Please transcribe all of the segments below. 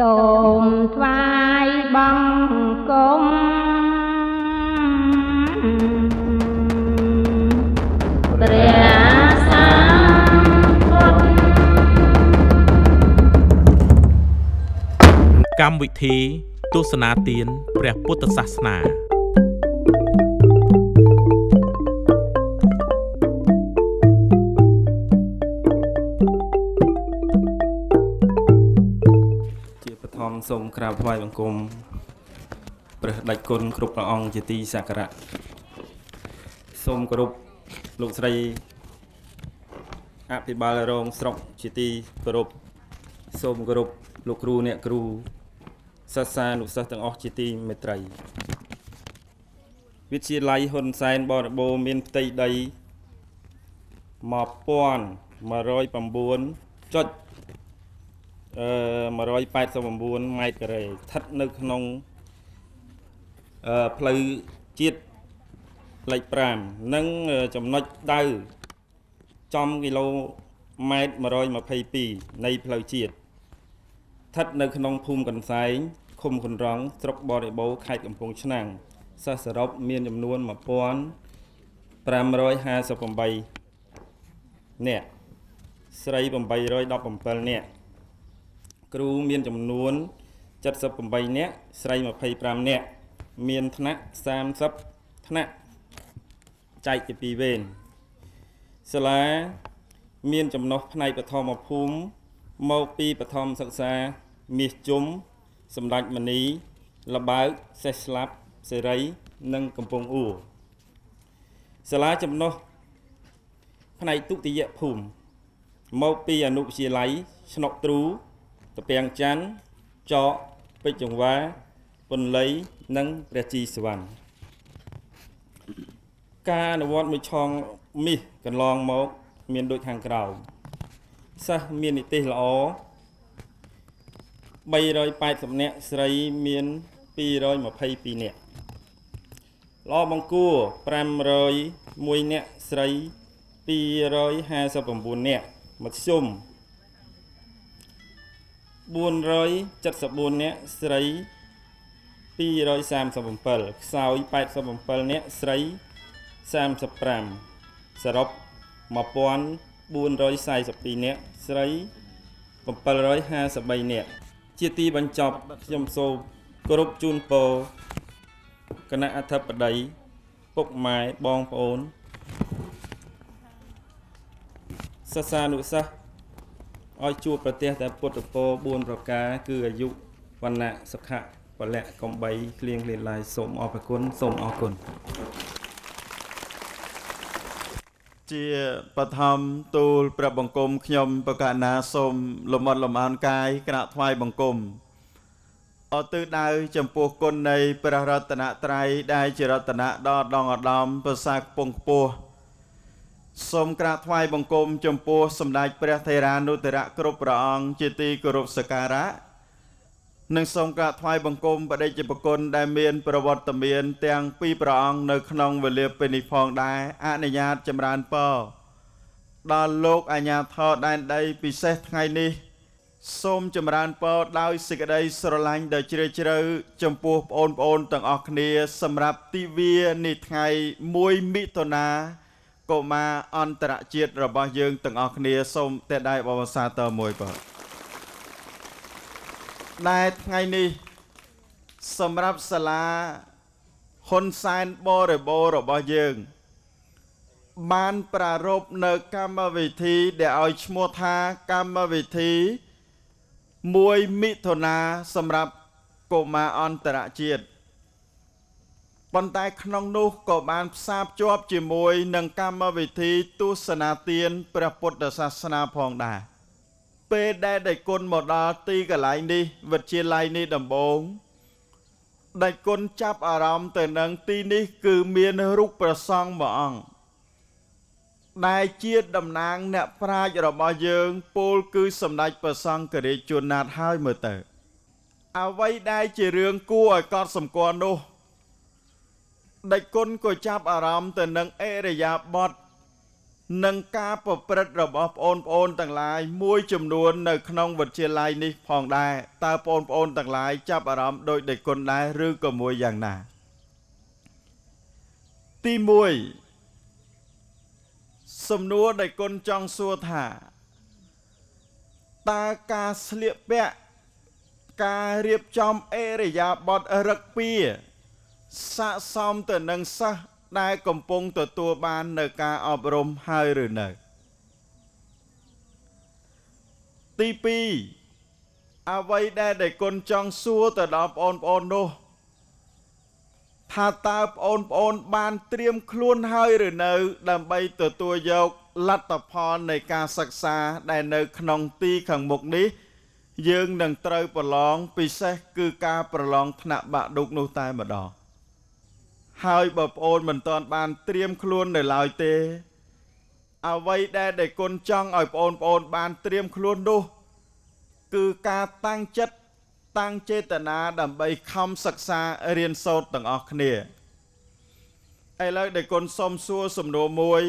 សូមថ្វាយបង្គំព្រះសម្ពុទ្ធកម្មវិធីទស្សនាទានព្រះពុទ្ធសាសនា សូមក្រាបថ្វាយបង្គំព្រះដេចគុណគ្រប់ព្រះអង្គជាទីសក្ការៈសូមគោរពលោកស្រីអភិបាលរងស្រុកជាទីគោរពសូមគោរពលោកគ្រូអ្នកគ្រូសិស្សានុសិស្សទាំងអស់ជាទីមេត្រីវិទ្យាល័យហ៊ុនសែនបរិបូរណ៍មានផ្ទៃដី1109ចុចអឺ 189ម៉ែត្រការ៉េស្ថិតនៅក្នុងអឺផ្លូវជាតិលេខ5និងចំណុចដៅចំគីឡូម៉ែត្រ122នៃផ្លូវជាតិស្ថិតនៅក្នុងភូមិកន្សែងឃុំគុនរងស្រុកបរិបូរណ៍ខេត្តកំពង់ឆ្នាំងសិស្សសរុបមានចំនួន1558នាក់ស្រី817នាក់ គ្រូមានចំនួន78នាក់ស្រី25នាក់មានថ្នាក់30ថ្នាក់ចែកជាពីរវេនសាលាមានចំណុះផ្នែកបឋមភូមិមកពីបឋមសិក្សាមាសជុំសម្ដេចមនីលបើកសេះស្លាប់សេរីនិងកំពង់អួរសាលាចំណុះផ្នែកទុតិយភូមិមកពីអនុវិទ្យាល័យឆ្នុកទ្រូ តពាំងច័ន្ទចកពេជ្រចង្វាពន្លៃនិងព្រះជីសវណ្ណការអនុវត្តមួយឆងមាសកន្លងមក មានដូចខាងក្រោមសិស្សមាននិទេសល្អ380នាក់ស្រីមាន222នាក់ល្អបង្គួរ501នាក់ស្រី259នាក់មធ្យម 474នាក់ស្រី237ខ្សោយ87នាក់ស្រី35សរុប1442នាក់ស្រី753នាក់ជាទីបញ្ចប់ខ្ញុំសូមគោរពជូនពរគណៈអធិបតីពុកម៉ែបងប្អូនសិស្សានុសិស្ស ឲ្យជួបប្រទេសតែពុទ្ធពរ4ប្រការ គឺអាយុវណ្ណៈសុខៈពលៈកំបីគ្លៀងគ្លៀនឡាយសូមអរគុណសូមអរគុណជាបឋមទូលព្រះបង្គំខ្ញុំបកណាសូមលំអត់លំអោនកាយក្រាបថ្វាយបង្គំអរទិដៅចំពោះគុណនៃព្រះរតនត្រ័យដែលជារតនៈដ៏ដងឧត្តមប្រសាខ្ពង់ខ្ពស់ សូមក្រាបថ្វាយបង្គំចំពោះសម្ដេចព្រះថេរានុត្តរៈគ្រប់ព្រះអង្គជាទីគោរពសក្ការៈនិងសូមក្រាបថ្វាយបង្គំបដិជ្ជប្រគុណដែលមានប្រវត្តិមាន ទាំងពីរព្រះអង្គនៅក្នុងវេលាពេលនេះផងដែរអនុញ្ញាតចម្រើនពរដល់លោកអាញាធរដែនដីពិសេសថ្ងៃនេះ សូមចម្រើនពរដោយសេចក្តីស្រឡាញ់ដ៏ជ្រាលជ្រៅចំពោះបងប្អូនទាំងអស់គ្នា សម្រាប់ទិវានេះថ្ងៃ1មិថុនា កុមារអន្តរជាតិរបស់យើងទាំងអស់គ្នាសូមតែដៃបបសាទរមួយបាទដែលថ្ងៃនេះសម្រាប់សាលាហ៊ុនសែនបរិបូរណ៍របស់យើង បានប្រារព្ធនៅកម្មវិធីដែលឲ្យឈ្មោះថាកម្មវិធី1មិថុនាសម្រាប់កុមារអន្តរជាតិ ប៉ុន្តែក្នុងនោះក៏បានផ្សារភ្ជាប់ជាមួយនឹងកម្មវិធីទស្សនាទានព្រះពុទ្ធសាសនាផងដែរពេលដែលដេចគុណមកដល់ទីកន្លែងនេះវិទ្យាល័យនេះដំបូងដេចគុណចាប់អារម្មណ៍ទៅនឹងទីនេះគឺមានរូបប្រសង់មួយអង្គដែលជាតំណាងអ្នកប្រាជ្ញរបស់យើងពោលគឺសម្ដេចព្រះសង្ឃរាជជួនណាតហើយមើលទៅអ្វីដែលជារឿងគួរឲ្យកត់សម្គាល់នោះ ដេចគុណក៏ចាប់អារម្មណ៍ទៅនឹងអេរយាប័តនិងការប្រព្រឹត្តរបស់បងប្អូនទាំងឡាយមួយចំនួននៅក្នុងវិទ្យាល័យនេះផងដែរតើបងប្អូនទាំងឡាយចាប់អារម្មណ៍ដោយដេគុណដែរឬក៏មួយយ៉ាងណាទី1សំណួរដែលគុណចង់សួរថាតើការស្លៀកពាក់ការរៀបចំអេរយាប័តរឹកពី ស័កសមទៅនឹងសិស្សដែលកំពុងទទួលបាននៅការអប់រំហើយឬនៅទី2អ្វីដែលដែលគុណចង់សួរទៅដល់បងប្អូននោះថាតើបងប្អូនបានត្រៀមខ្លួនហើយឬនៅ ដើម្បីទទួលយកលទ្ធផលនៃការសិក្សាដែលនៅក្នុងទីខាងមុខនេះ យើងនឹងត្រូវប្រឡងពិសេសគឺការប្រឡងថ្នាក់បាក់ឌុកនោះតែម្ដង ហើយបើប្អូនមិនទាន់បានត្រៀមខ្លួននៅឡើយទេ អ្វីដែលដែលគុណចង់ឲ្យបងប្អូនបានត្រៀមខ្លួននោះ គឺការតាំងចិត្តតាំងចេតនាដើម្បីខំសិក្សារៀនសូត្រទាំងអស់គ្នាឥឡូវដែលគុណសុំសួរសំណួរមួយ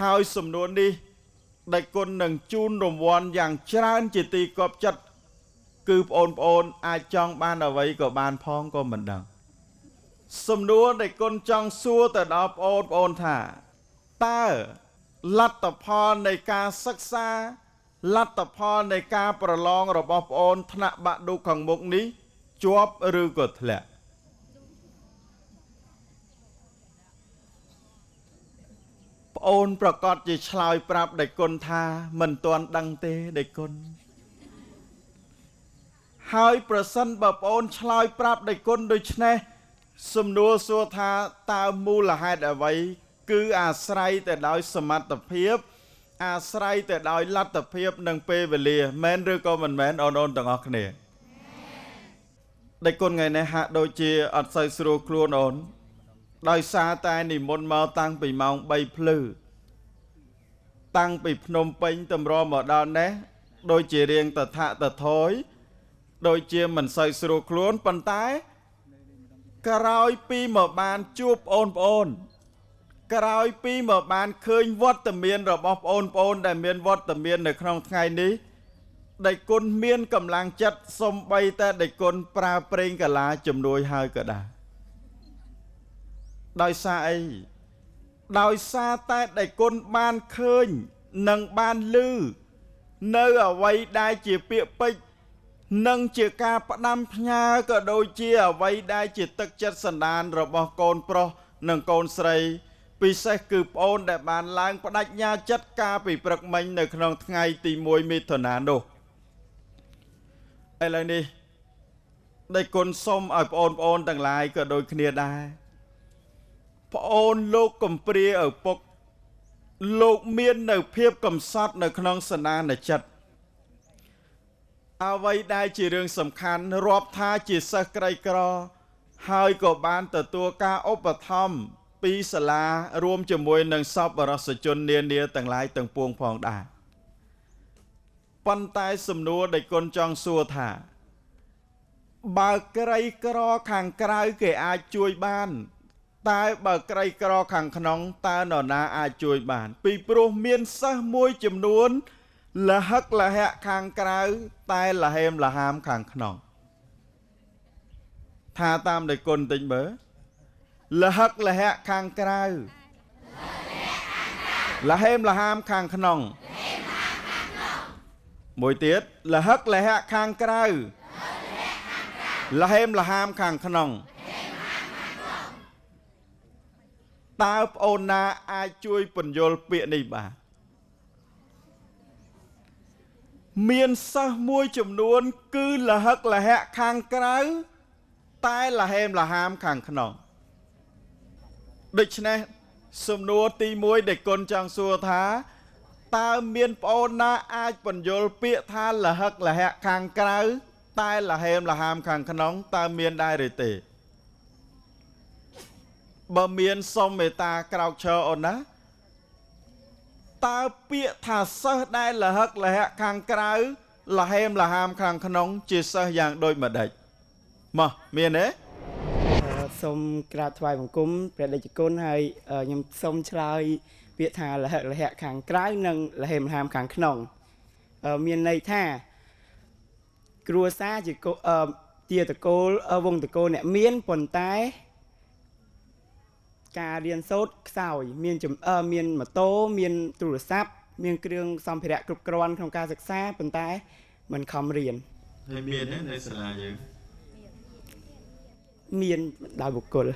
ហើយសំណួរនេះដែលគុណនឹងជូនរង្វាន់យ៉ាងច្រើនជាទីគប់ចិត្តគឺបងប្អូនអាចចង់បានអ្វីក៏បានផងក៏មិនដឹង សំណួរដែលគុណចង់សួរទៅដល់បងប្អូនថាតើលទ្ធផលនៃការសិក្សាលទ្ធផលនៃការប្រឡងរបស់ប្អូនថ្នាក់បាក់ឌុកខាងមុខនេះជាប់ឬក៏ធ្លាក់ប្អូនប្រកាសជាឆ្លើយប្រាប់ដេគុណថា មិនទាន់ដឹងទេដេគុណហើយប្រសិនបើប្អូនឆ្លើយប្រាប់ដេគុណដូច្នេះ សំណួរសួរថាតើមូលហេតុអ្វី គឺអាស្រ័យទៅដោយសមត្ថភាព អាស្រ័យទៅដោយលទ្ធភាពនិងពេលវេលាមែនឬក៏មិនមែនអូនអូនទាំងអស់គ្នាដេចគុណថ្ងៃនេះហាក់ដូចជាអត់សូវស្រួលខ្លួនអូន ដោយសារតែនិមន្តមកតាំងពីម៉ោង3ភ្លឺតាំងពីភ្នំពេញតម្រាំមកដល់នេះដូចជារៀងតថតថយដូចជាមិនសូវស្រួលខ្លួនប៉ុន្តែ ក្រោយពីមកបានជួបបងប្អូន ក្រោយពីមកបានឃើញវត្តមានរបស់បងប្អូន ដែលមានវត្តមាននៅក្នុងថ្ងៃនេះដេចគុណមានកម្លាំងចិត្តសំបីតែដេចគុណប្រើប្រេងកាឡាជំនួយហើយក៏ដែរដោយសារអីដោយសារតែដេចគុណបានឃើញនិងបានឮនៅអវ័យដែលជាពាក្យពេចន៍ និងជាការផ្ដាំផ្ញើក៏ដូចជាអវ័យដែលជាទឹកចិត្តសន្តានរបស់កូនប្រុសនិងកូនស្រី ពិសេសគឺប្អូនដែលបានឡើងបដិញ្ញាចិត្តការពីព្រឹកមិញនៅក្នុងថ្ងៃទី1មិថុនានោះឥឡូវនេះដេចគុណសុំឲ្យប្អូនប្អូនទាំងឡាយក៏ដូចគ្នាដែរប្អូនលោកកំព្រាឪពុកលោកមាននៅភាពកំសត់នៅក្នុងសនានចិត្ត អ្វីដែលជារឿងសំខាន់រាប់ថាជាសិស្សក្រីក្រ ហើយក៏បានទទួលការឧបត្ថម្ភពីសាលារួមជាមួយនឹងសពបរសជននានាទាំងឡាយទាំងពួងផងដែរប៉ុន្តែសំណួរដែលគុណចង់សួរថា បើក្រីក្រខាងក្រៅគេអាចជួយបាន តែបើក្រីក្រខាងក្នុងតើនរណាអាចជួយបាន ពីព្រោះមានសិស្សមួយចំនួន លហឹកលហៈខាងក្រៅតែលហេមលហាមខាងក្នុងថាតាមដោយគុណតិចមើលលហឹកលហៈខាងក្រៅលហេមលហាមខាងក្នុងមួយទៀតលហឹកលហៈខាងក្រៅលហេមលហាមខាងក្នុងតើប្អូនណាអាចជួយពន្យល់ពាក្យនេះបាទ មានសិស្សមួយចំនួន គឺលហឹកលហៈខាងក្រៅតែលហេមលហាមខាងក្នុងដូច្នេះសំណួរទី1ដែលគុណចង់សួរថាតើមានប្អូនណាអាចបញ្យល់ពាក្យថាលហឹកលហៈខាងក្រៅតែលហេមលហាមខាងក្នុងតើមានដែរឬទេបើមានសុំមេត្តាក្រោកឈរអូនណា តើពាក្យថាសិស្សដែលលហឹកលហៈខាងក្រៅលហេមលហាមខាងក្នុង ជាសិស្សយ៉ាងដូចម្ដេចមកមានទេសូមក្រាបថ្វាយបង្គំព្រះដេចគុណហើយខ្ញុំសូមឆ្លើយពាក្យថាលហិលហៈខាងក្រៅនិងលហេមហាមខាងក្នុងអឺមានន័យថាគ្រួសារជាកូអឺជាតកូលអឺវងតកូលអ្នកមានប៉ុន្តែ ការរៀនសូត្រខ្សោយ មានចំអឺមានម៉ូតូមានទូរស័ព្ទមានគ្រឿងសម្ភារៈគ្រប់គ្រាន់ក្នុងការសិក្សាប៉ុន្តែមិនខំរៀនហើយមានទេនៅសាលាយើងមានដោយបុគ្គល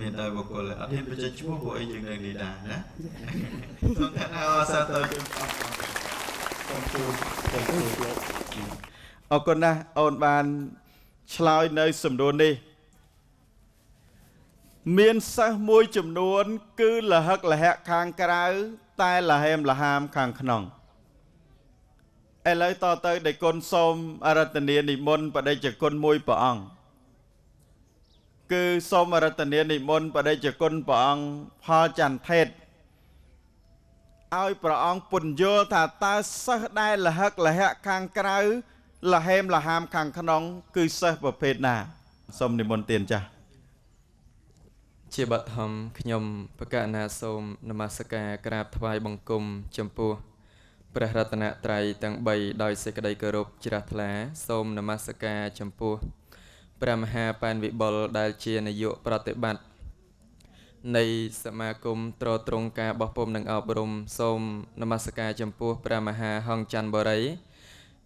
មានតែបុគ្គលអត់ហ៊ានបញ្ចេញឈ្មោះពួកអីយើងនៅនេះដែរណាសូមកាត់អរសាទរជូនអរគុណសូមជូនសូមជូនអរគុណណាស់អូនបានឆ្លើយនៅសំណួរនេះ មានសិស្សមួយចំនួន គឺលហឹកលហៈខាងក្រៅ តែលហេមលហាមខាងក្នុងឥឡូវតទៅដែលគុណសូមអរតនានិមន្តបដិជ្ជគុណមួយព្រះអង្គគឺសូមអរតនានិមន្តបដិជ្ជគុណព្រះអង្គផលចន្ទថេតឲ្យព្រះអង្គពន្យល់ថាតើសិស្សដែលលហឹកលហៈខាងក្រៅលហេមលហាមខាងក្នុង គឺសិស្សប្រភេទណាសូមនិមន្តទានចាស់ ជាបឋមខ្ញុំបកណាសូមនមស្ការក្រាបថ្វាយបង្គំចំពោះព្រះរតនត្រ័យទាំង3ដោយសេចក្តីគោរពជ្រះថ្លាសូមនមស្ការចំពោះព្រះមហាប៉ែនវិបុលដែលជានាយកប្រតិបត្តិនៃសមាគមត្រត្រង់ការបោះពុំនិងអប់រំសូមនមស្ការចំពោះព្រះមហាហង្សច័ន្ទបរិយ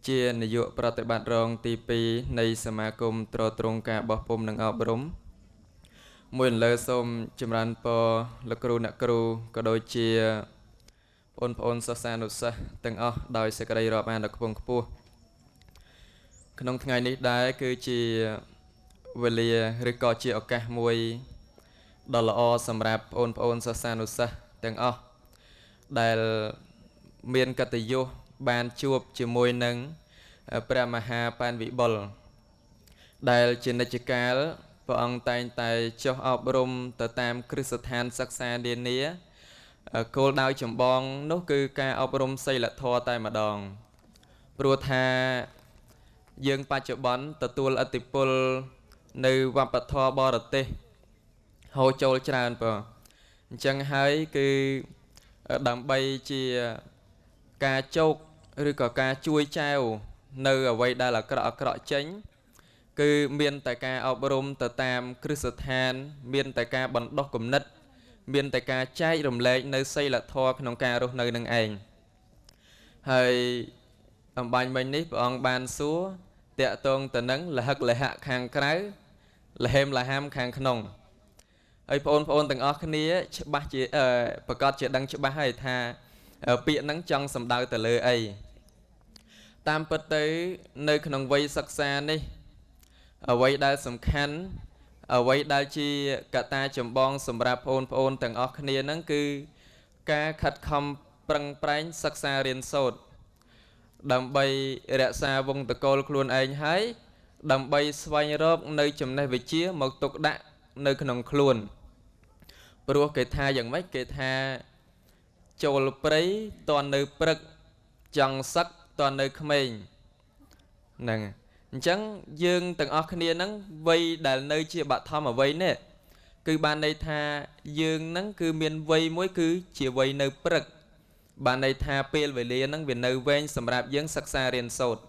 ជានាយកប្រតិបត្តិរងទី2នៃសមាគមត្រត្រង់ការបោះពុំនិងអប់រំ មួយអន្លើសូមចម្រើនពរលោកគ្រូអ្នកគ្រូក៏ដូចជាបងប្អូនសិស្សានុសិស្សទាំងអស់ដោយសេចក្តីរាប់អានដ៏ខ្ពង់ខ្ពស់ក្នុងថ្ងៃនេះដែរគឺជាវេលាឬក៏ជាឱកាសមួយដ៏ល្អសម្រាប់បងប្អូនសិស្សានុសិស្សទាំងអស់ដែលមានកតញ្ញុបានជួបជាមួយនឹងព្រះមហាប៉ែនវិបុលដែលជានិច្ចកាល ព្រះអង្គតែងតែចុះអប់រំទៅតាមគ្រឹះស្ថានសិក្សានានាគោលដៅចម្បងនោះគឺការអប់រំសីលធម៌តែម្ដងព្រោះថាយើងបច្ចុប្បន្នទទួលឥទ្ធិពលនៅវប្បធម៌បរទេសហូរចូលច្រើនបើអញ្ចឹងហើយគឺដើម្បីជាការជោគឬក៏ការជួយចែវនៅអ្វីដែលអាក្រក់អាក្រក់ចេញ គឺមានតែការអប់រំទៅតាមគ្រឹះស្ថាន មានតែការបណ្ដុះគំនិត មានតែការចែករំលែកនៅសីលធម៌ក្នុងការរស់នៅនឹងឯងហើយអំបញ្ញមិញនេះព្រះអង្គបានសួរតកតងទៅនឹងលហឹកលហៈខាងក្រៅលហេមលហាមខាងក្នុងហើយបងប្អូនទាំងអស់គ្នា ច្បាស់ជាប្រកាសជាដឹងច្បាស់ហើយថាពាក្យហ្នឹងចង់សំដៅទៅលើអីតាមពិតទៅនៅក្នុងវ័យសិក្សានេះ អ្វីដែលសំខាន់អ្វីដែលជាកត្តាចម្បងសម្រាប់បងប្អូនទាំងអស់គ្នាហ្នឹងគឺការខិតខំប្រឹងប្រែងសិក្សារៀនសូត្រដើម្បីរក្សាវងតកូលខ្លួនឯងហើយដើម្បីស្វែងរកនៅចំណេះវិជ្ជាមកទុកដាក់នៅក្នុងខ្លួនព្រោះគេថាយ៉ាងម៉េចគេថាចូលព្រៃតននៅព្រឹកចង់សឹកតននៅក្មេងហ្នឹង អញ្ចឹងយើងទាំងអស់គ្នាហ្នឹងវ័យដែលនៅជាបឋមអវ័យនេះគឺបានន័យថាយើងហ្នឹងគឺមានវ័យមួយគឺជាវ័យនៅព្រឹក បានន័យថាពេលវេលាហ្នឹងវានៅវែងសម្រាប់យើងសិក្សារៀនសូត្រ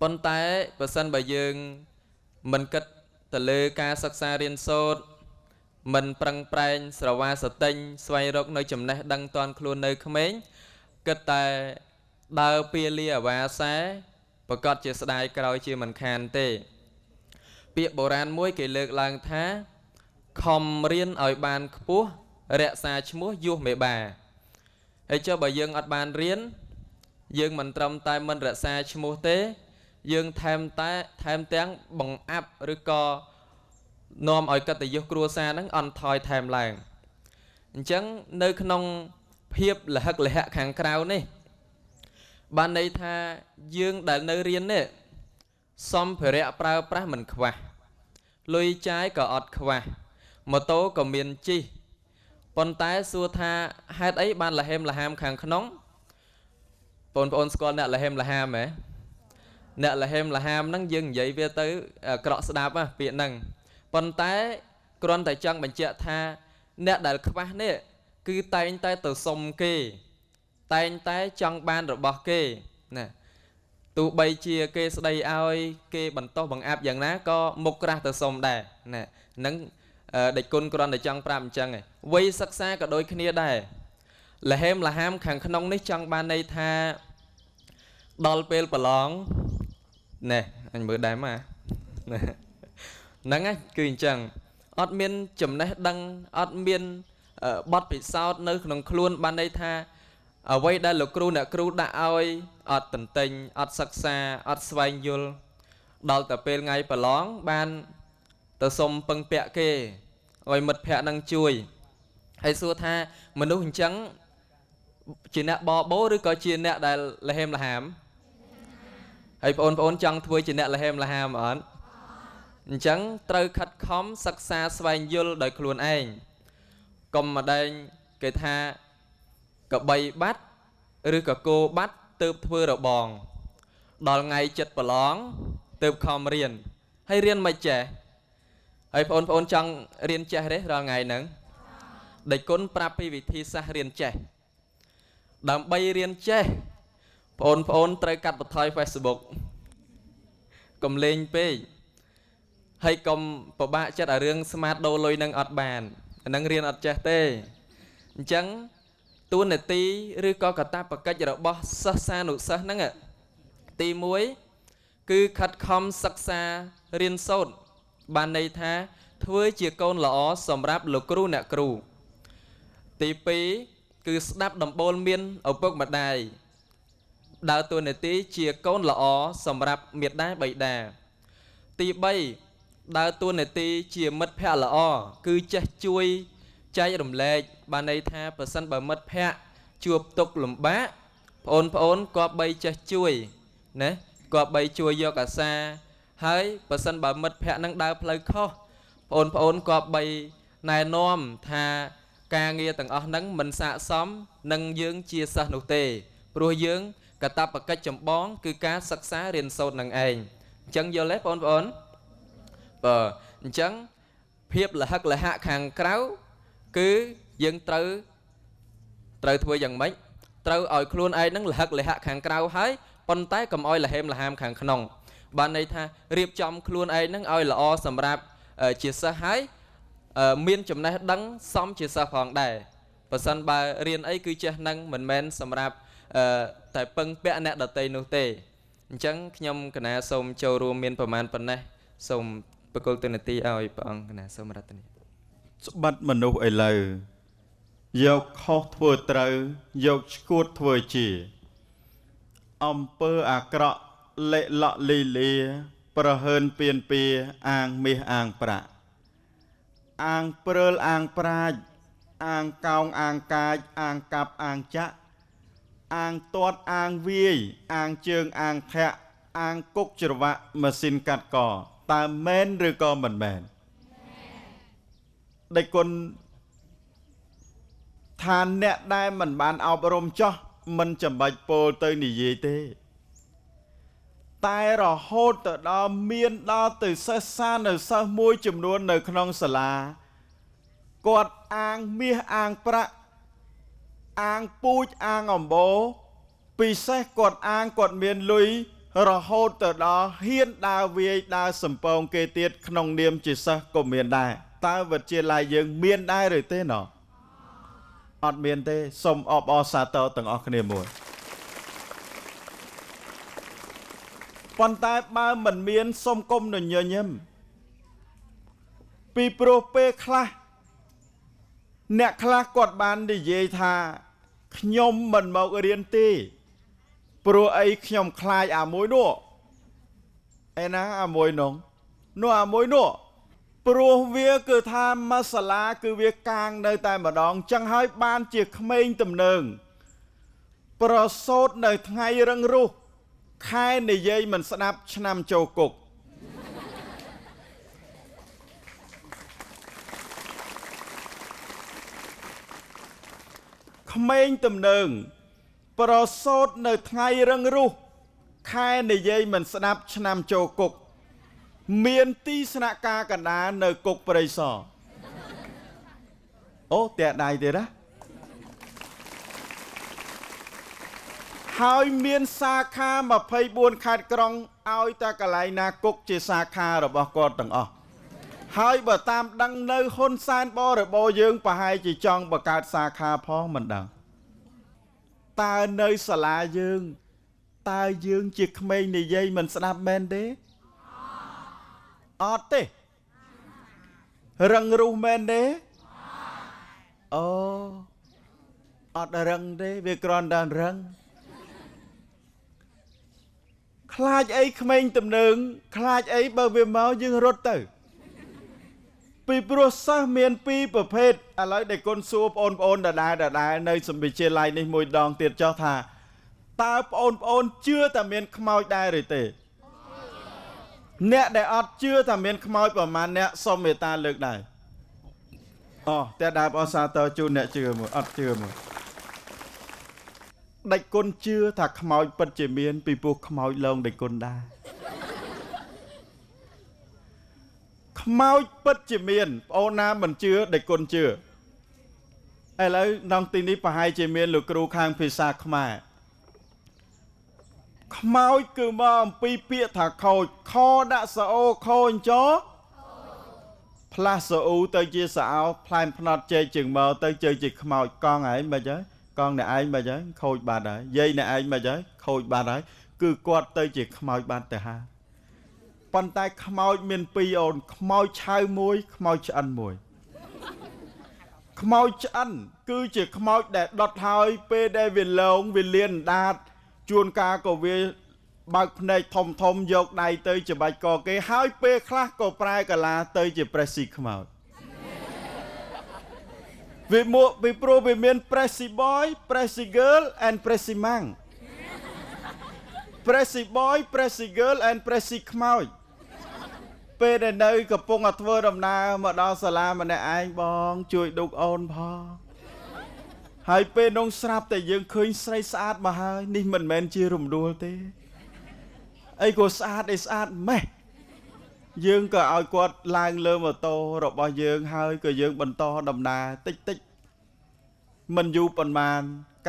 ប៉ុន្តែបើសិនបើយើងមិនគិតទៅលើការសិក្សារៀនសូត្រមិនប្រឹងប្រែងស្រវាសតិញស្វែងរក នៅចំណេះដឹងតាន់ខ្លួននៅក្មេងគិតតែដើរពៀលាអាវាសែ ប្រកាសជាស្ដាយក្រោយជាមិនខានទេ ពាក្យបុរាណមួយគេលើកឡើងថាខំរៀនឲ្យបានខ្ពស់រក្សាឈ្មោះយុះមេបាហើយចុះបើយើងអត់បានរៀនយើងមិនត្រឹមតែមិនរក្សាឈ្មោះទេ យើងថែមតែថែមទាំងបង្អាប់ឬក៏នាំឲ្យកិត្តិយសគ្រួសារហ្នឹងអន់ថយថែមឡើងអញ្ចឹងនៅក្នុងភាពលហឹកលហៈខាងក្រៅនេះ បានន័យថាយើងដែលនៅរៀននេះសម្ភារៈប្រើប្រាស់មិនខ្វះលុយចាយក៏អត់ខ្វះម៉ូតូក៏មានជិះប៉ុន្តែសួរថាហេតុអីបានលហេមលហាមខាងក្នុងបងប្អូនស្គាល់អ្នកលហេមលហាមហ៎អ្នកលហេមលហាមហ្នឹងយើងនិយាយវាទៅក្រក់ស្ដាប់ណាពាក្យហ្នឹងប៉ុន្តែគ្រាន់តែចង់បញ្ជាក់ថា អ្នកដែលខ្វះនេះគឺតែងតែទៅសុំគេ តែងតែចង់បានរបស់គេណាទោះបីជាគេស្ដីឲ្យគេបន្តោសបង្អាប់យ៉ាងណាក៏មុខក្រាស់ទៅសុំដែរណាហ្នឹងអឺដេចគុណគ្រាន់តែចង់ប្រាប់អញ្ចឹងឯងវ័យសិក្សាក៏ដូចគ្នាដែរលហេមលហាមខាងក្នុងនេះចង់បានន័យថាដល់ពេលប្រឡងណែអញមើលដែរមកណាហ្នឹងឯងគឺអញ្ចឹងអត់មានចំណេះដឹងអត់មានបទពិសោធន៍នៅក្នុងខ្លួនបានន័យថា អ្វីដែលលោកគ្រូអ្នកគ្រូដាក់ឲ្យអត់តន្ទិញអត់សិក្សាអត់ស្វែងយល់ដល់តែពេលថ្ងៃប្រឡងបានទៅសុំពឹងពាក់គេឲ្យមិត្តភ័ក្ដិនឹងជួយហើយសួរថាមនុស្សអញ្ចឹងជាអ្នកបបោឬក៏ជាអ្នកដែលលហេមលហាមហើយបងប្អូនចង់ធ្វើជាអ្នកលហេមលហាមអត់អញ្ចឹងត្រូវខិតខំសិក្សាស្វែងយល់ដោយខ្លួនឯងកុំម្ដែងគេថា កបីបាត់ឬក៏គោបាត់ទៅធ្វើរបង ដល់ថ្ងៃចិត្តប្រឡងទៅខំរៀនហើយរៀនមិនចេះហើយបងប្អូនចង់រៀនចេះទេរាល់ថ្ងៃហ្នឹងដេចគុណប្រាប់ពីវិធីសាស្ត្ររៀនចេះដើម្បីរៀនចេះបងប្អូនត្រូវកាត់បន្ថយ Facebook កុំលេងពេកហើយកុំពិបាកចិត្តឲ្យរឿងស្មាតដូរលុយនឹងអត់បានអានឹងរៀនអត់ចេះទេអញ្ចឹង តួនាទីឬក៏កតាបកិច្ចរបស់សិស្សានុសិស្សហ្នឹងទី1គឺខិតខំសិក្សារៀនសូត្របានន័យថាធ្វើជាកូនល្អសម្រាប់លោកគ្រូអ្នកគ្រូទី2គឺស្ដាប់ដំបូលមានឪពុកម្ដាយដើរតួនាទីជាកូនល្អសម្រាប់មេដាបៃតាទី3ដើរតួនាទីជាមិត្តភក្តិល្អគឺចេះជួយ ចែករំលែកបានន័យថាប្រសិនបើមិត្តភក្តិជួបទុក្ខលំបាកបងប្អូនគប្បីចេះជួយណាគប្បីជួយយកអាសាហើយប្រសិនបើមិត្តភក្តិនឹងដើរផ្លូវខុសបងប្អូនគប្បីណែនាំថាការងារទាំងអស់ហ្នឹងមិនស័កសមនឹងយើងជាសិស្សនោះទេព្រោះយើងកតបកិច្ចចម្បងគឺការសិក្សារៀនសូត្រនឹងឯងអញ្ចឹងយល់ទេបងប្អូនបាទអញ្ចឹងភាពលហឹកលហៈខាងក្រៅ គឺយើងត្រូវត្រូវធ្វើយ៉ាងម៉េចត្រូវឲ្យខ្លួនឯងនឹងលហឹកលហៈខាងក្រៅហើយប៉ុន្តែកុំឲ្យលហេមលហាមខាងក្នុង បានន័យថារៀបចំខ្លួនឯងនឹងឲ្យល្អសម្រាប់ជាសិស្សហើយមានចំណេះដឹងសមជាសិស្សផងដែរបើសិនបើរៀនអីគឺចេះនឹងមិនមែនសម្រាប់តែពឹងពាក់អ្នកដតីនោះទេអញ្ចឹងខ្ញុំកណាសូមចូលរួមមានប្រមាណប៉ុណ្ណេះសូមបកគលទនទីឲ្យព្រះអង្គកណាសូមរតនា ស្បិតមនុស្សឥឡូវយកខុសធ្វើត្រូវយកឈួតធ្វើជាអំពើអាក្រក់លេក់លក់លីលា ប្រហើនពៀនពៀអាងមាសអាងប្រាក់អាងព្រើលអាងប្រាជ្ញអាងកោងអាងកាចអាងកាប់អាងចាក់អាងទាត់អាងវាយអាងជើងអាងធាក់អាងគុកច្រវាក់ម៉ាស៊ីនកាត់កតើមែនឬក៏មិនមែន ដេចគុណថាអ្នកដែលមិនបានអប់រំចោះមិនចាំបាច់ពោលទៅនិយាយទេ តែរហូតទៅដល់មានដល់ទៅសិស្សសានៅសិស្សមួយចំនួននៅក្នុងសាលាគាត់អាងមាសអាងប្រាក់អាងពូជអាងអំបោពិសេសគាត់អាងគាត់មានលុយរហូតទៅដល់ហ៊ានដើរវាយដើរសំពងគេទៀតក្នុងនាមជាសិស្សក៏មានដែរ តើវិទ្យាល័យយើងមានដែរឬទេណោះអត់មានទេសូមអបអរសាទរទាំងអស់គ្នាមួយប៉ុន្តែបើមិនមានសូមគុំនញញឹមពីព្រោះពេលខ្លះអ្នកខ្លះគាត់បាននិយាយថាខ្ញុំមិនមករៀនទេព្រោះអីខ្ញុំខ្លាចអាមួយនោះឯណាអាមួយនោះនោះអាមួយនោះ ព្រោះវាគឺថាមកសាលាគឺវាកាងនៅតែម្ដងចឹងហើយបានជាក្មេងទំនើងប្រសោតនៅថ្ងៃរឹងរុះខែនិយាយមិនស្ដាប់ឆ្នាំចូលគុកក្មេងទំនើងប្រសោតនៅថ្ងៃរឹងរុះខែនិយាយមិនស្ដាប់ឆ្នាំចូលគុក មានទីស្នាក់ការកណ្ដាលនៅគុកព្រៃសរអូតេដៃទៀតណាហើយមានសាខា24ខេត្តក្រុងឲ្យតែកន្លែងណាគុកជាសាខារបស់គាត់ទាំងអស់ហើយបើតាមដឹងនៅហ៊ុនសែនបរបោយើងប្រហែលជាចង់បង្កើតសាខាផងមិនដឹងតើនៅសាលាយើងតើយើងជាក្មេងនិយាយមិនស្ដាប់មែនទេ អត់ទេរឹងរូសមែនទេអូអត់រឹងទេវាគ្រាន់តែរឹងខ្លាចអីក្មេងទំនើងខ្លាចអីបើវាមកយើងរត់ទៅ ពីព្រោះសិស្សមានពីរប្រភេទឥឡូវដែលគុណសួរបងប្អូនដដែលដដែលនៅសម្វិទ្យាល័យនេះមួយដងទៀតចោះថាតើបងប្អូនជឿតែមានខ្មោចដែរឬទេ អ្នកដែលអត់ជឿថាមានខ្មោចប្រហែលអ្នកសុំមេត្តាលើកដែរអូតែដើរអសាតជូនអ្នកជឿមួយអត់ជឿមួយដេចគុណជឿថាខ្មោចពិតជាមាន ពីព្រោះខ្មោចលងដេចគុណដែរខ្មោចពិតជាមានបងអូនណាមិនជឿដេចគុណជឿឥឡូវនៅទីនេះប្រហែលជាមានលោកគ្រូខាងភាសាខ្មែរ ខ្មោចគឺមកអំពីពាក្យថាខូចខដាក់សអូខូនចោផ្លាស់សអូទៅជាសអោផ្លែមផ្នត់ជែកជើងមកទៅជើជាខ្មោចកង់ហើយមិនហើយកង់អ្នកឯងមិនហើយខូចបាត់ហើយយាយអ្នកឯងមិនហើយខូចបាត់ហើយគឺគាត់ទៅជាខ្មោចបាត់ទៅហើយប៉ុន្តែខ្មោចមានពីរអូនខ្មោចឆៅមួយខ្មោចឆ្អិនមួយខ្មោចឆ្អិនគឺជាខ្មោចដែលដុតហើយពេលដែលវាលងវាលៀនដាត ជួនកាលក៏វាបើកភ្នែកធំធំយកដៃទៅច្បាច់កគេហើយពេលខ្លះក៏ប្រែកាឡាទៅជាប្រេសស៊ីខ្មោចវាមកពីព្រោះវាមាន Pressy Boy, Pressy Girl and Pressy Mang Pressy Boy, Pressy Girl and Pressy ខ្មោចពេលដែលនៅកំពុងតែធ្វើដំណើរមកដល់សាលាម្នាក់ឯងបង ជួយឌុកអូនផង ហើយពេលនងស្រាប់តែយើងឃើញស្រីស្អាតមកហើយនេះមិនមែនជារំដួលទេអីក៏ស្អាតអីស្អាតម៉េះយើងក៏ឲ្យគាត់ឡើងលើម៉ូតូរបស់យើងហើយក៏យើងបន្តដំណើរតិចតិចមិនយូរប៉ុន្មាន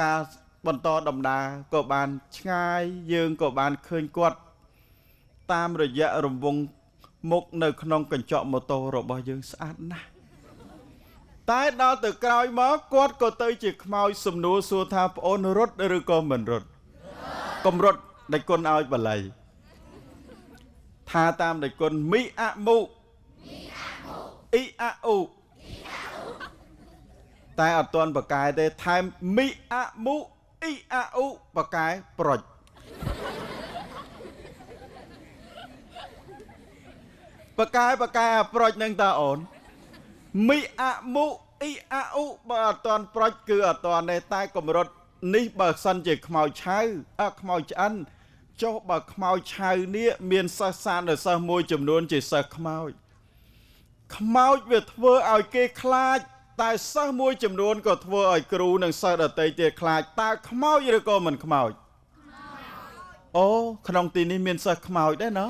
ការបន្តដំណើរក៏បានឆ្ងាយយើងក៏បានឃើញគាត់តាមរយៈរង្វង់មុខនៅក្នុងកញ្ចក់ម៉ូតូរបស់យើងស្អាតណាស់ តែដល់ទៅក្រោយមកគាត់ក៏ទៅជាខ្មោចសំណួរសួរថាប្អូនរត់ឬក៏មិនរត់កុំរត់ដែលគុណឲ្យបល័យថាតាមដោយគុណមីអមុមីអមុអ៊ីអអ៊ូតែអត់ទាន់បកែទេថែមមីអមុអ៊ីអអ៊ូបកែប្រុចបកែបកែប្រុចនឹងតើអូន មីអមុអ៊ីអអ៊ូបើអត់ទាន់ប្រុចគឺអត់ទាន់ទេតែកម្រិតនេះបើសិនជាខ្មោចឆៅអខ្មោចឆ្អិនចុះបើខ្មោចឆៅនេះមានសិស្សសានសិស្សមួយចំនួនជាសិស្សខ្មោចខ្មោចវាធ្វើឲ្យគេខ្លាច តែសិស្សមួយចំនួនក៏ធ្វើឲ្យគ្រូនិងសិស្សដទៃទៀតខ្លាចតើខ្មោចឬក៏មិនខ្មោចអូក្នុងទីនេះមានសិស្សខ្មោចដែរណោះ